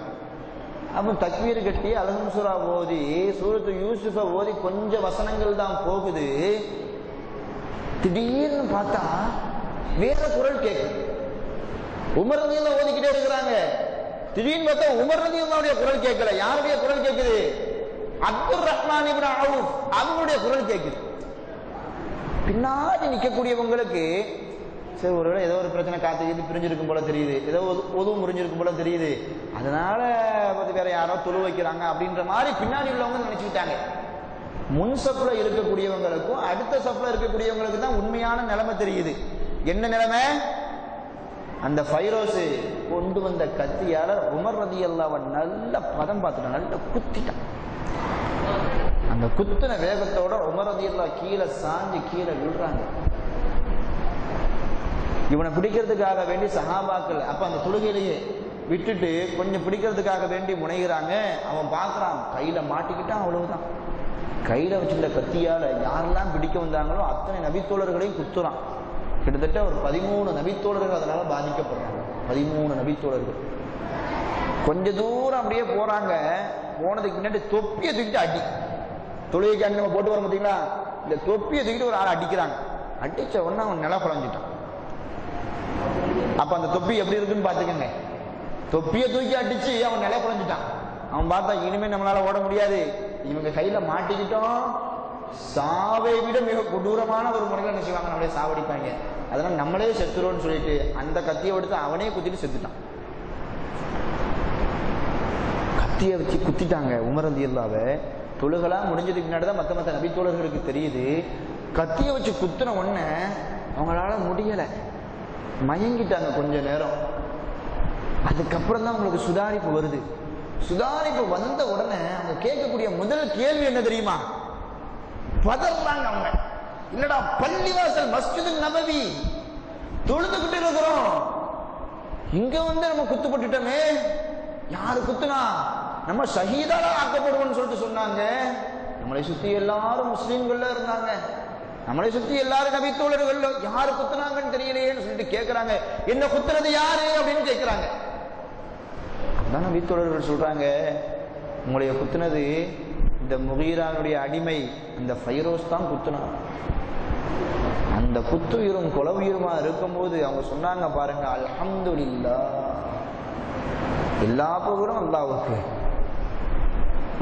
அப்போ தக்வீர் கட்டி அலகம் ஓதி சூரத்து யூசுஃபை ஓதி கொஞ்சம் வசனங்கள் தான் போகுது. திடீர்னு பார்த்தா வேற குரல் கேட்குது உமர் ரதி ஓதிக்கிட்டே இருக்கிறாங்க. திடீர்னு பார்த்தா உமர் ரதி குரல் கேட்கல. யாருடைய குரல் கேட்குது? Abdul Rahman ibn Awf. அவங்களுடைய குரல் கேட்குது. பின்னாடி நிற்கக்கூடியவங்களுக்கு சரி ஒருவேளை ஏதோ ஒரு பிரச்சனை காத்து கீத்து பிரிஞ்சிருக்கும் போல தெரியுது. ஏதோ உதவு முறிஞ்சிருக்கும் போல தெரியுது. அதனால வந்து வேற யாரோ தொழு வைக்கிறாங்க அப்படின்ற மாதிரி பின்னாடி உள்ளவங்க நினைச்சுக்கிட்டாங்க முன் சப்ல இருக்கக்கூடியவங்களுக்கும் அடுத்த சப்ல இருக்கக்கூடியவங்களுக்கு தான் உண்மையான நிலைமை தெரியுது. என்ன நிலைமை? அந்த ஃபைரோஸ் கொண்டு வந்த கத்தியால உமர் ரதி அல்லாவன் நல்ல பதம் பார்த்துட்டான் நல்ல குத்திட்டான். அந்த குத்தின வேகத்தோட உமர் ரதி அல்லா கீழே சாஞ்சு கீழே விழுறாங்க. இவனை பிடிக்கிறதுக்காக வேண்டி சஹாபாக்கள் அப்ப அந்த தொழுகையிலேயே விட்டுட்டு கொஞ்சம் பிடிக்கிறதுக்காக வேண்டி முனைகிறாங்க. அவன் பார்க்கறான் கையில மாட்டிக்கிட்டான் அவ்வளவுதான். கையில வச்சிருந்த கத்தியால யாரெல்லாம் பிடிக்க வந்தாங்களோ அத்தனை நபித்தோழர்களையும் குத்துறான். கிட்டத்தட்ட ஒரு பதிமூணு நபித்தோழர்கள் அதனால பாதிக்கப்படுறாங்க. பதிமூணு நபித்தோழர்கள். கொஞ்ச தூரம் அப்படியே போறாங்க. போனதுக்கு முன்னாடி தொப்பியை தூக்கிட்டு அடி. தொழுகைக்கு அங்க நம்ம போட்டு வரோம் பார்த்தீங்களா இந்த தொப்பியை தூக்கிட்டு ஒரு ஆள் அடிக்கிறாங்க. அடிச்ச உடனே அவன் நில குழஞ்சிட்டான் அப்ப அந்த தொப்பி எப்படி இருக்குன்னு பாத்துக்கங்க தொப்பியை தூக்கி அடிச்சு அவன் நிலை குறைஞ்சிட்டான் அவன் பார்த்தா இனிமே நம்மளால ஓட முடியாது. இவங்க கையில மாட்டிக்கிட்டோம். சாவை விட மிக கொடூரமான ஒரு முறையில் என்ன செய்வாங்க? நம்மளே சாவடிப்பாங்க அதனால நம்மளே செத்துறோம்னு சொல்லிட்டு அந்த கத்தியை எடுத்து அவனே குத்திட்டு செத்துட்டான். கத்தியை வச்சு குத்திட்டாங்க உமரந்தி இல்லாத தொழுகலாம் முடிஞ்சதுக்கு முன்னாடி தான் மற்ற மற்ற நபித்தோழர்களுக்கு தெரியுது. கத்தியை வச்சு குத்துன உடனே அவங்களால முடியலை. மயங்கிட்டாங்க கொஞ்ச நேரம். அதுக்கப்புறம் தான் உங்களுக்கு சுதாரிப்பு வருது. சுதாரிப்பு வந்த உடனே அவங்க கேட்கக்கூடிய முதல் கேள்வி என்ன தெரியுமா? பதறாங்க அவங்க. இல்லடா பள்ளிவாசல் மஸ்ஜிது நபவி? தொழுதுகிட்டு இருக்கிறோம். இங்க வந்து நம்ம குத்துப்பட்டுட்டோமே. யாரு குத்துனா? நம்ம ஷஹீதால ஆக்கப்படுவோம்னு சொல்லிட்டு சொன்னாங்க. நம்மளை சுத்தி எல்லாரும் முஸ்லீம்கள்ல இருந்தாங்க. நம்மளை சுத்தி எல்லாரும் நபி தோழர்கள் யாரு குத்துனாங்கன்னு தெரியலையேன்னு சொல்லிட்டு கேட்கிறாங்க என்ன குத்துறது யாரு அப்படின்னு கேட்கிறாங்க அதான் நபி தோழர்கள் சொல்றாங்க உங்களைய குத்துனது இந்த முகீரானுடைய அடிமை அந்த ஃபைரோஸ் தான் குத்துனான் அந்த குத்துயிரும் குலவுயிருமா இருக்கும்போது அவங்க சொன்னாங்க பாருங்க அல்ஹம்துலில்லா. எல்லா புகழும் அல்லாவுக்கு.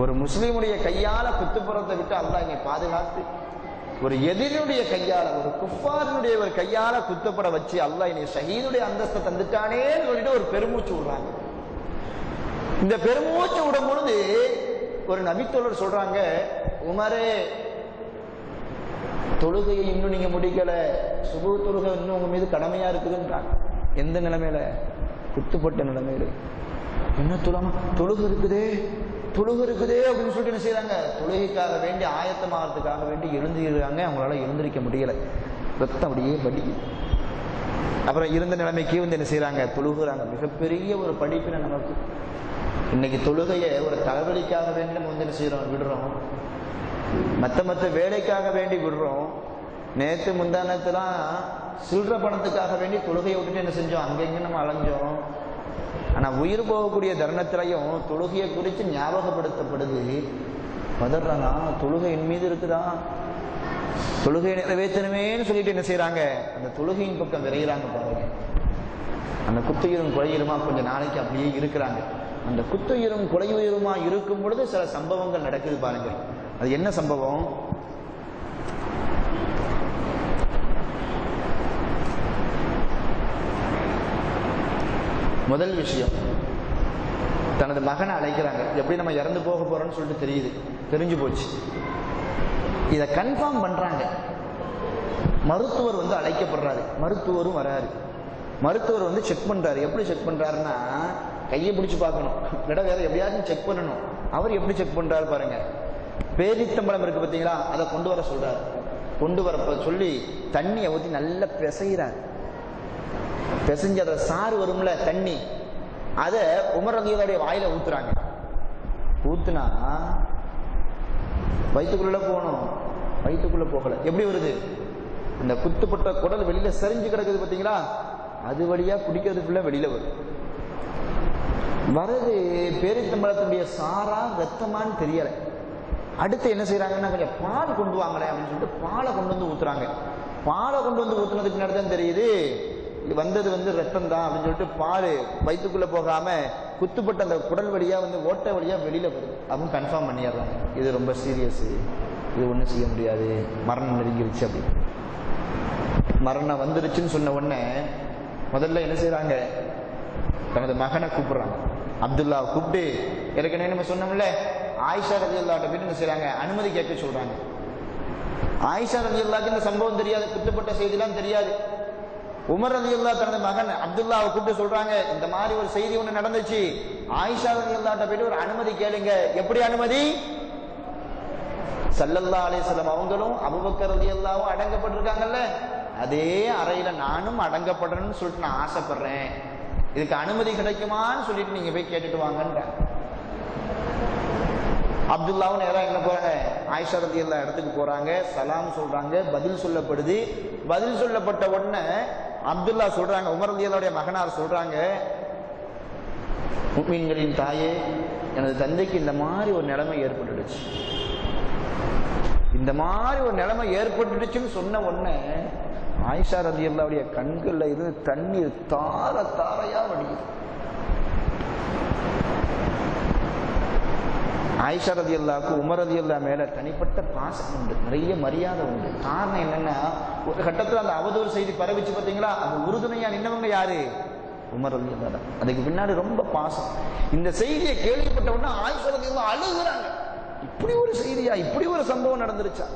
ஒரு முஸ்லீமுடைய கையால குத்துப்புறத்தை விட்டு அல்லாஹ் இங்க பாதுகாத்து ஒரு எதிரினுடைய கையால ஒரு குஃபாரினுடைய ஒரு கையால குத்தப்பட வச்சு அல்லாஹ் இனி ஷஹீதுடைய அந்தஸ்தை தந்துட்டானேன்னு சொல்லிட்டு ஒரு பெருமூச்சு விடுறாங்க. இந்த பெருமூச்சு விடும் பொழுது ஒரு நபித்தோழர் சொல்றாங்க உமரே தொழுகையை இன்னும் நீங்க முடிக்கல சுபு தொழுகை இன்னும் உங்க மீது கடமையா இருக்குதுன்றாங்க. எந்த நிலைமையில? குத்துப்பட்ட நிலைமையில. என்ன தொழாம தொழுகு இருக்குதே. தொழுகு இருக்குதே அப்படின்னு சொல்லிட்டு என்ன செய்யறாங்க தொழுகைக்காக வேண்டி ஆயத்தமாகறதுக்காக வேண்டி எழுந்திருக்காங்க அவங்களால எழுந்திருக்க முடியல. ரத்தம் அப்படியே வடிக்குது அப்புறம் இருந்த நிலைமைக்கு வந்து என்ன செய்யறாங்க தொழுகுறாங்க. மிகப்பெரிய ஒரு படிப்பினை நமக்கு. இன்னைக்கு தொழுகையை ஒரு தலைவலிக்காக வேண்டி நம்ம வந்து என்ன செய்யறோம் விடுறோம். மற்ற மற்ற வேலைக்காக வேண்டி விடுறோம். நேற்று முந்தானத்துலாம் சில்லற பணத்துக்காக வேண்டி தொழுகையை விட்டுட்டு என்ன செஞ்சோம்? அங்கங்க நம்ம அலைஞ்சோம். ஆனா உயிர் போகக்கூடிய தருணத்திலையும் தொழுகையை குறித்து ஞாபகப்படுத்தப்படுது. பதறானா தொழுகையின் மீது இருக்குதா? தொழுகை நிறைவேற்றணுமேன்னு சொல்லிட்டு என்ன செய்யறாங்க அந்த தொழுகையின் பக்கம் விரைகிறாங்க பாருங்க. அந்த குத்துயிரும் குறையுமா கொஞ்சம் நாளைக்கு அப்படியே இருக்கிறாங்க. அந்த குத்துயிரும் குலையுயிருமா இருக்கும் பொழுது சில சம்பவங்கள் நடக்குது பாருங்க. அது என்ன சம்பவம்? முதல் விஷயம். தனது மகனை அழைக்கிறாங்க. எப்படி நம்ம இறந்து போக போறோம்னு சொல்லிட்டு தெரியுது. தெரிஞ்சு போச்சு. இதை கன்ஃபார்ம் பண்றாங்க. மருத்துவர் வந்து அழைக்கப்படுறாரு. மருத்துவரும் வராரு. மருத்துவர் வந்து செக் பண்றாரு. எப்படி செக் பண்றாருன்னா கையை பிடிச்சி பார்க்கணும். இடம் வேற எப்படியாச்சும் செக் பண்ணணும். அவர் எப்படி செக் பண்றாரு பாருங்க. பேரித்தம்பளம் இருக்கு பார்த்தீங்களா? அதை கொண்டு வர சொல்றாரு. கொண்டு வரப்ப சொல்லி தண்ணியை ஊற்றி நல்லா பிசைகிறார் பிசைஞ்சு அதில் சாறு வரும்ல தண்ணி. அதை உமரதியோடைய வாயில ஊத்துறாங்க. ஊத்துனா வயிற்றுக்குள்ள போகணும். வயிற்றுக்குள்ள போகல. எப்படி வருது? அந்த குத்துப்பட்ட குடல் வெளியில சரிஞ்சு கிடக்குது பாத்தீங்களா அது வழியா குடிக்கிறதுக்குள்ள வெளியில வருது வரது பேரித்தம்பளத்தினுடைய சாரா ரத்தமானு தெரியல. அடுத்து என்ன செய்யறாங்கன்னா கொஞ்சம் பால் கொண்டு வாங்களேன் அப்படின்னு சொல்லிட்டு பாலை கொண்டு வந்து ஊத்துறாங்க. பாலை கொண்டு வந்து ஊத்துனதுக்கு முன்னாடி தான் தெரியுது வந்தது வந்து ரத்தம் தான் அப்படின்னு சொல்லிட்டு பால் வயிற்றுக்குள்ள போகாம குத்துப்பட்ட அந்த குடல் வழியா வந்து ஓட்டை வழியா வெளியில வருது. அவங்க கன்ஃபார்ம் பண்ணிடுறாங்க இது ரொம்ப சீரியஸ் இது ஒன்றும் செய்ய முடியாது. மரணம் நெருங்கிருச்சு அப்படின்னு மரணம் வந்துருச்சுன்னு சொன்ன உடனே முதல்ல என்ன செய்யறாங்க தனது மகனை கூப்பிடுறாங்க. அப்துல்லா கூப்பிட்டு ஏற்கனவே நம்ம சொன்னோம்ல? ஆயிஷா ரவி அல்லாட்ட போயிட்டு என்ன செய்கிறாங்க அனுமதி கேட்க சொல்றாங்க. ஆயிஷா ரவி அல்லாக்கு இந்த சம்பவம் தெரியாது. குத்தப்பட்ட செய்திலாம் தெரியாது. உமர் அலி அல்லா தனது மகன் அப்துல்லாவை கூப்பிட்டு சொல்றாங்க இந்த மாதிரி ஒரு செய்தி ஒண்ணு நடந்துச்சு. ஆயிஷா அலி அல்லாட்ட போயிட்டு ஒரு அனுமதி கேளுங்க. எப்படி அனுமதி? சல்லல்லா அலிஸ்லாம் அவங்களும் அபுபக்கர் ரதி அல்லாவும் அடங்கப்பட்டிருக்காங்கல்ல. அதே அறையில நானும் அடங்கப்படணும்னு சொல்லிட்டு நான் ஆசைப்படுறேன். இதுக்கு அனுமதி கிடைக்குமான்னு சொல்லிட்டு நீங்க போய் கேட்டுட்டு வாங்கன்ற. அப்துல்லாவும் நேரம் என்ன போறாங்க? ஆயிஷா ரதி எல்லா இடத்துக்கு போறாங்க. சலாம் சொல்றாங்க. பதில் சொல்லப்படுது. பதில் சொல்லப்பட்ட உடனே அப்துல்லா சொல்றாங்க உமர் ரதி மகனார் சொல்றாங்க மீன்களின் தாயே எனது தந்தைக்கு இந்த மாதிரி ஒரு நிலைமை ஏற்பட்டுடுச்சு. இந்த மாதிரி ஒரு நிலைமை ஏற்பட்டுடுச்சுன்னு சொன்ன உடனே ஆயிஷா ரதி அல்லாவுடைய கண்களில் இருந்து தண்ணீர் தார தாரையா வடிக்குது ஆயிஷா ரதி அல்லாவுக்கு உமர் ரதி அல்லா மேல தனிப்பட்ட பாசம் உண்டு. நிறைய மரியாதை உண்டு. காரணம் என்னன்னா ஒரு கட்டத்துல அந்த அவதூறு செய்தி பரவிச்சு பார்த்தீங்களா அந்த உறுதுணையா நின்னவங்க யாரு? உமர் ரதி அல்லா தான் அதுக்கு பின்னாடி ரொம்ப பாசம். இந்த செய்தியை கேள்விப்பட்ட உடனே ஆயிஷா ரதி அல்லா அழுகுறாங்க. இப்படி ஒரு செய்தியா இப்படி ஒரு சம்பவம் நடந்துருச்சா?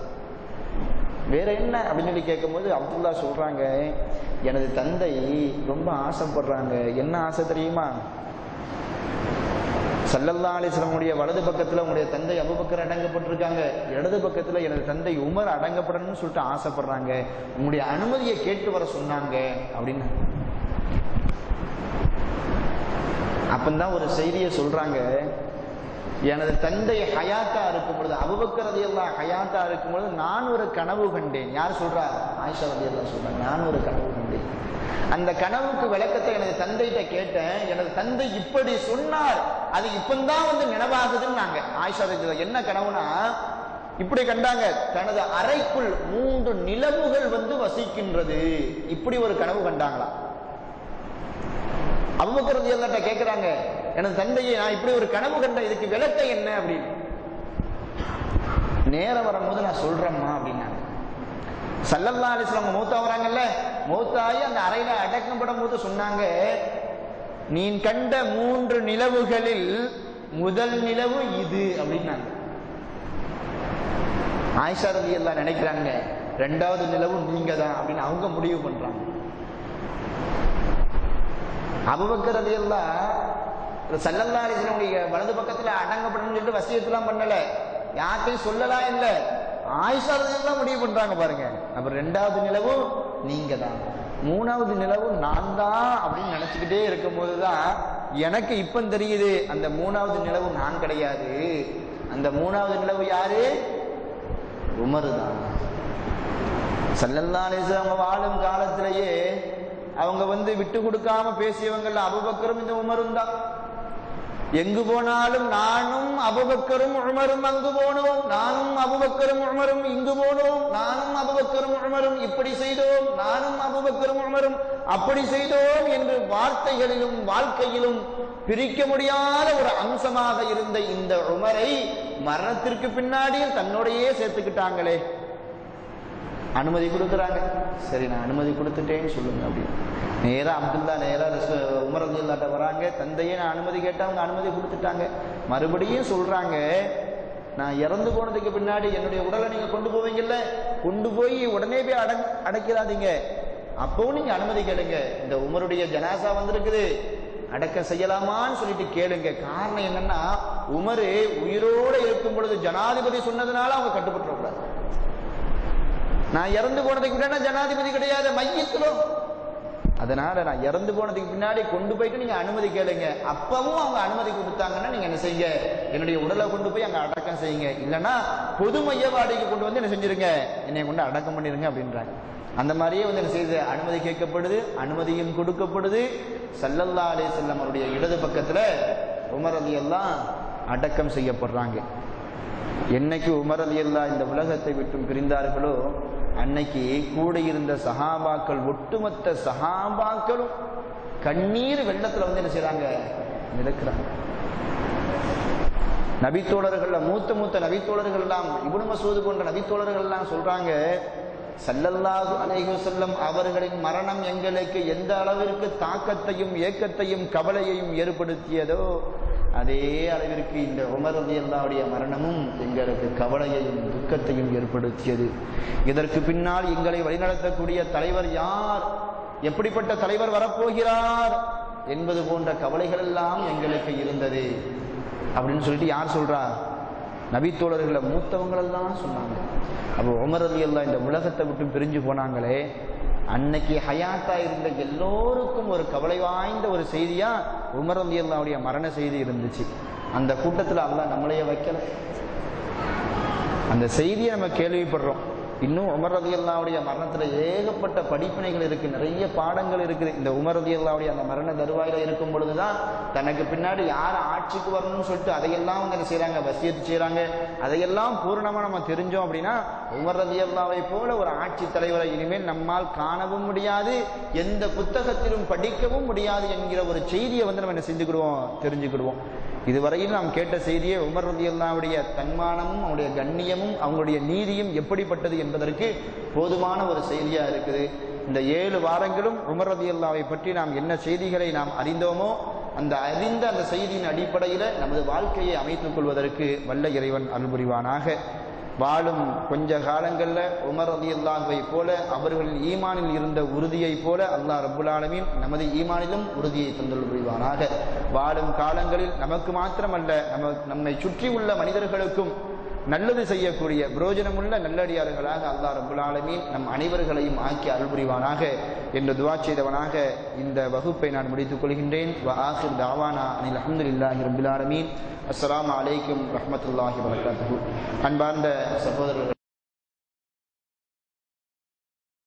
வேற என்ன அப்படின்னு சொல்லி கேட்கும்போது அப்துல்லா சொல்றாங்க எனது தந்தை ரொம்ப ஆசைப்படுறாங்க. என்ன ஆசை தெரியுமா? சல்லல்லா அலிஸ்லமுடைய வலது பக்கத்துல உங்களுடைய தந்தை அபுபக்கர் அடங்கப்பட்டிருக்காங்க. இடது பக்கத்துல எனது தந்தை உமர் அடங்கப்படணும்னு சொல்லிட்டு ஆசைப்படுறாங்க. உங்களுடைய அனுமதியை கேட்டு வர சொன்னாங்க அப்படின்னு. அப்பந்தான் ஒரு செய்தியை சொல்றாங்க. எனது தந்தை ஹயாத்தா இருக்கும் பொழுது அபுபக்கர் ரதியல்லா ஹயாத்தா இருக்கும் பொழுது நான் ஒரு கனவு கண்டேன். யார் சொல்றா? ஆயிஷா ரதியல்லா சொல்றேன் நான் ஒரு கனவு கண்டேன். அந்த கனவுக்கு விளக்கத்தை எனது தந்தைகிட்ட கேட்டேன். எனது தந்தை இப்படி சொன்னார். அது இப்பந்தான் வந்து நினைவாகுதுன்னாங்க ஆயிஷா என்ன கனவுனா இப்படி கண்டாங்க. தனது அறைக்குள் மூன்று நிலவுகள் வந்து வசிக்கின்றது. இப்படி ஒரு கனவு கண்டாங்களா? அபுபக்கர் எல்லாட்ட கேட்கிறாங்க எனது தந்தையை நான் இப்படி ஒரு கனவு கண்ட இதுக்கு விளக்கம் என்ன? அப்படின்னு. நேரம் வரும்போது நான் சொல்றேம்மா அப்படின்னாங்க. சல்லல்லா அலிஸ்லாம் மூத்தா வராங்கல்ல மூத்தாயி அந்த அறையில அடக்கப்படும் போது சொன்னாங்க. நீ கண்ட மூன்று நிலவுகளில் முதல் நிலவு இது அப்படின்னாங்க. ஆயிஷா ரவி எல்லாம் நினைக்கிறாங்க ரெண்டாவது நிலவு நீங்க தான் அப்படின்னு அவங்க முடிவு பண்றாங்க. அபுபக்கரது எல்லாம் சல்லல்லா அலிஸ்லமுடைய வலது பக்கத்துல அடங்கப்படணும்னு சொல்லிட்டு வசியத்தெல்லாம் பண்ணல. யார்கிட்டையும் சொல்லலாம் இல்லை. ஆயிஷா முடிவு பண்றாங்க பாருங்க. அப்புறம் ரெண்டாவது நிலவும் நீங்க தான் மூணாவது நிலவும் நான் தான் அப்படின்னு நினைச்சுக்கிட்டே இருக்கும் போதுதான் எனக்கு இப்ப தெரியுது அந்த மூணாவது நிலவு நான் கிடையாது. அந்த மூணாவது நிலவு யாரு? உமரு தான் சல்லல்லாலேசு அவங்க வாழும் காலத்திலேயே அவங்க வந்து விட்டு கொடுக்காம பேசியவங்கள்ல அபுபக்கரும் இந்த உமரும் தான். எங்கு போனாலும் நானும் அபுபக்கரும் உமரும் அங்கு போனோம். நானும் அபுபக்கரும் உமரும் இங்கு போனோம். நானும் அபுபக்கரும் உமரும் இப்படி செய்தோம். நானும் அபுபக்கரும் உமரும் அப்படி செய்தோம் என்று வார்த்தைகளிலும் வாழ்க்கையிலும் பிரிக்க முடியாத ஒரு அம்சமாக இருந்த இந்த உமரை மரணத்திற்கு பின்னாடியும் தன்னோடையே சேர்த்துக்கிட்டாங்களே. அனுமதி கொடுக்குறாங்க. சரி நான் அனுமதி கொடுத்துட்டேன்னு சொல்லுங்க அப்படின்னு நேராக அப்துல்லா நேராக உமர் அப்துல்லாட்ட வராங்க. தந்தையே நான் அனுமதி கேட்டால் அவங்க அனுமதி கொடுத்துட்டாங்க. மறுபடியும் சொல்றாங்க நான் இறந்து போனதுக்கு பின்னாடி என்னுடைய உடலை நீங்க கொண்டு போவீங்கல்ல? கொண்டு போய் உடனே போய் அட அடைக்கிறாதீங்க. அப்பவும் நீங்க அனுமதி கேளுங்க. இந்த உமருடைய ஜனாசா வந்திருக்குது. அடக்கம் செய்யலாமான்னு சொல்லிட்டு கேளுங்க. காரணம் என்னன்னா உமரு உயிரோட இருக்கும் பொழுது ஜனாதிபதி சொன்னதுனால அவங்க கட்டுப்பட்டுறக்கூடாது. நான் இறந்து போனதுக்கு பின்னாடி ஜனாதிபதி கிடையாது மையத்திலும் அதனால நான் இறந்து போனதுக்கு பின்னாடி கொண்டு போயிட்டு நீங்க அனுமதி கேளுங்க. அப்பவும் அவங்க அனுமதி கொடுத்தாங்கன்னா நீங்க என்ன செய்யுங்க? என்னுடைய உடலை கொண்டு போய் அங்க அடக்கம் செய்யுங்க. இல்லைன்னா பொது மையவாடிக்கு கொண்டு வந்து என்ன செஞ்சிருங்க? என்னை கொண்டு அடக்கம் பண்ணிருங்க அப்படின்றாங்க. அந்த மாதிரியே வந்து என்ன செய்யுது? அனுமதி கேட்கப்படுது அனுமதியும் கொடுக்கப்படுது. சல்லல்லா அலே செல்லம் அவருடைய இடது பக்கத்துல உமர் அலி எல்லாம் அடக்கம் செய்யப்படுறாங்க. என்னைக்கு உமர் அலி இந்த உலகத்தை விட்டும் பிரிந்தார்களோ அன்னைக்கு கூட இருந்த சஹாபாக்கள் ஒட்டுமொத்த சஹாபாக்களும் கண்ணீர் வெள்ளத்துல வந்து என்ன செய்றாங்க? மிதக்கிறாங்க. நபித்தோழர்கள் மூத்த மூத்த நபித்தோழர்கள் எல்லாம் இபுனு மசூது போன்ற நபித்தோழர்கள் எல்லாம் சொல்றாங்க சல்லல்லாஹு அலைஹி செல்லம் அவர்களின் மரணம் எங்களுக்கு எந்த அளவிற்கு தாக்கத்தையும் ஏக்கத்தையும் கவலையையும் ஏற்படுத்தியதோ அதே அளவிற்கு இந்த உமர் அல்லாவுடைய மரணமும் எங்களுக்கு கவலையையும் துக்கத்தையும் ஏற்படுத்தியது. இதற்கு பின்னால் எங்களை வழிநடத்தக்கூடிய தலைவர் யார்? எப்படிப்பட்ட தலைவர் வரப்போகிறார்? என்பது போன்ற கவலைகள் எல்லாம் எங்களுக்கு இருந்தது. அப்படின்னு சொல்லிட்டு யார் சொல்றா? நபித்தோழர்களை மூத்தவங்களெல்லாம் சொன்னாங்க. அப்போ உமர் அலி அல்லா இந்த உலகத்தை விட்டு பிரிஞ்சு போனாங்களே அன்னைக்கு ஹயாத்தா இருந்த எல்லோருக்கும் ஒரு கவலை வாய்ந்த ஒரு செய்தியா உமரந்தி அல்லாவுடைய மரண செய்தி இருந்துச்சு. அந்த கூட்டத்தில் அல்லா நம்மளையே வைக்கல. அந்த செய்தியை நம்ம கேள்விப்படுறோம். இன்னும் உமர் ரதி அல்லாவுடைய மரணத்துல ஏகப்பட்ட படிப்பினைகள் இருக்கு நிறைய பாடங்கள் இருக்குது இந்த உமர் ரதி அல்லாவுடைய அந்த மரண தருவாயில இருக்கும் பொழுதுதான் தனக்கு பின்னாடி யார் ஆட்சிக்கு வரணும்னு சொல்லிட்டு அதையெல்லாம் வந்து என்ன செய்யறாங்க வசியத்து செய்யறாங்க அதையெல்லாம் பூர்ணமா நம்ம தெரிஞ்சோம் அப்படின்னா உமர் ரதி அல்லாவை போல ஒரு ஆட்சி தலைவரை இனிமேல் நம்மால் காணவும் முடியாது எந்த புத்தகத்திலும் படிக்கவும் முடியாது என்கிற ஒரு செய்தியை வந்து நம்ம என்ன செஞ்சுக்கிடுவோம்? தெரிஞ்சுக்கிடுவோம். இதுவரையில் நாம் கேட்ட செய்தியே உமர் ரதியுல்லாவுடைய தன்மானமும் அவனுடைய கண்ணியமும் அவங்களுடைய நீதியும் எப்படிப்பட்டது என்பதற்கு போதுமான ஒரு செய்தியா இருக்குது. இந்த ஏழு வாரங்களும் உமர் ரதியுல்லாவை பற்றி நாம் என்ன செய்திகளை நாம் அறிந்தோமோ அந்த அறிந்த அந்த செய்தியின் அடிப்படையில் நமது வாழ்க்கையை அமைத்துக் கொள்வதற்கு வல்ல இறைவன் அருள்புரிவானாக. வாழும் கொஞ்ச காலங்களில் உமர் ரதி அல்லாஹுவை போல அவர்களின் ஈமானில் இருந்த உறுதியைப் போல அல்லாஹ் ரபுல்லாலமின் நமது ஈமானிலும் உறுதியை தந்துள்ள புரிவானாக. வாழும் காலங்களில் நமக்கு மாத்திரமல்ல நம்ம நம்மை சுற்றி உள்ள மனிதர்களுக்கும் நல்லது செய்யக்கூடிய புரோஜனமுள்ள நல்லடியார்களாக அல்லாஹ் ரபுல் ஆலமீன் நம் அனைவர்களையும் ஆக்கி அருள் புரிவானாக என்று துவா செய்தவனாக இந்த வகுப்பை நான் முடித்துக் கொள்கின்றேன். வ ஆசிர் தாவானா அனில் அஹமதுல்லாஹி ரபுல் ஆலமீன். அலைக்கும் ரஹ்மத்துல்லாஹி வரகாத்துஹு அன்பார்ந்த சகோதரர்கள்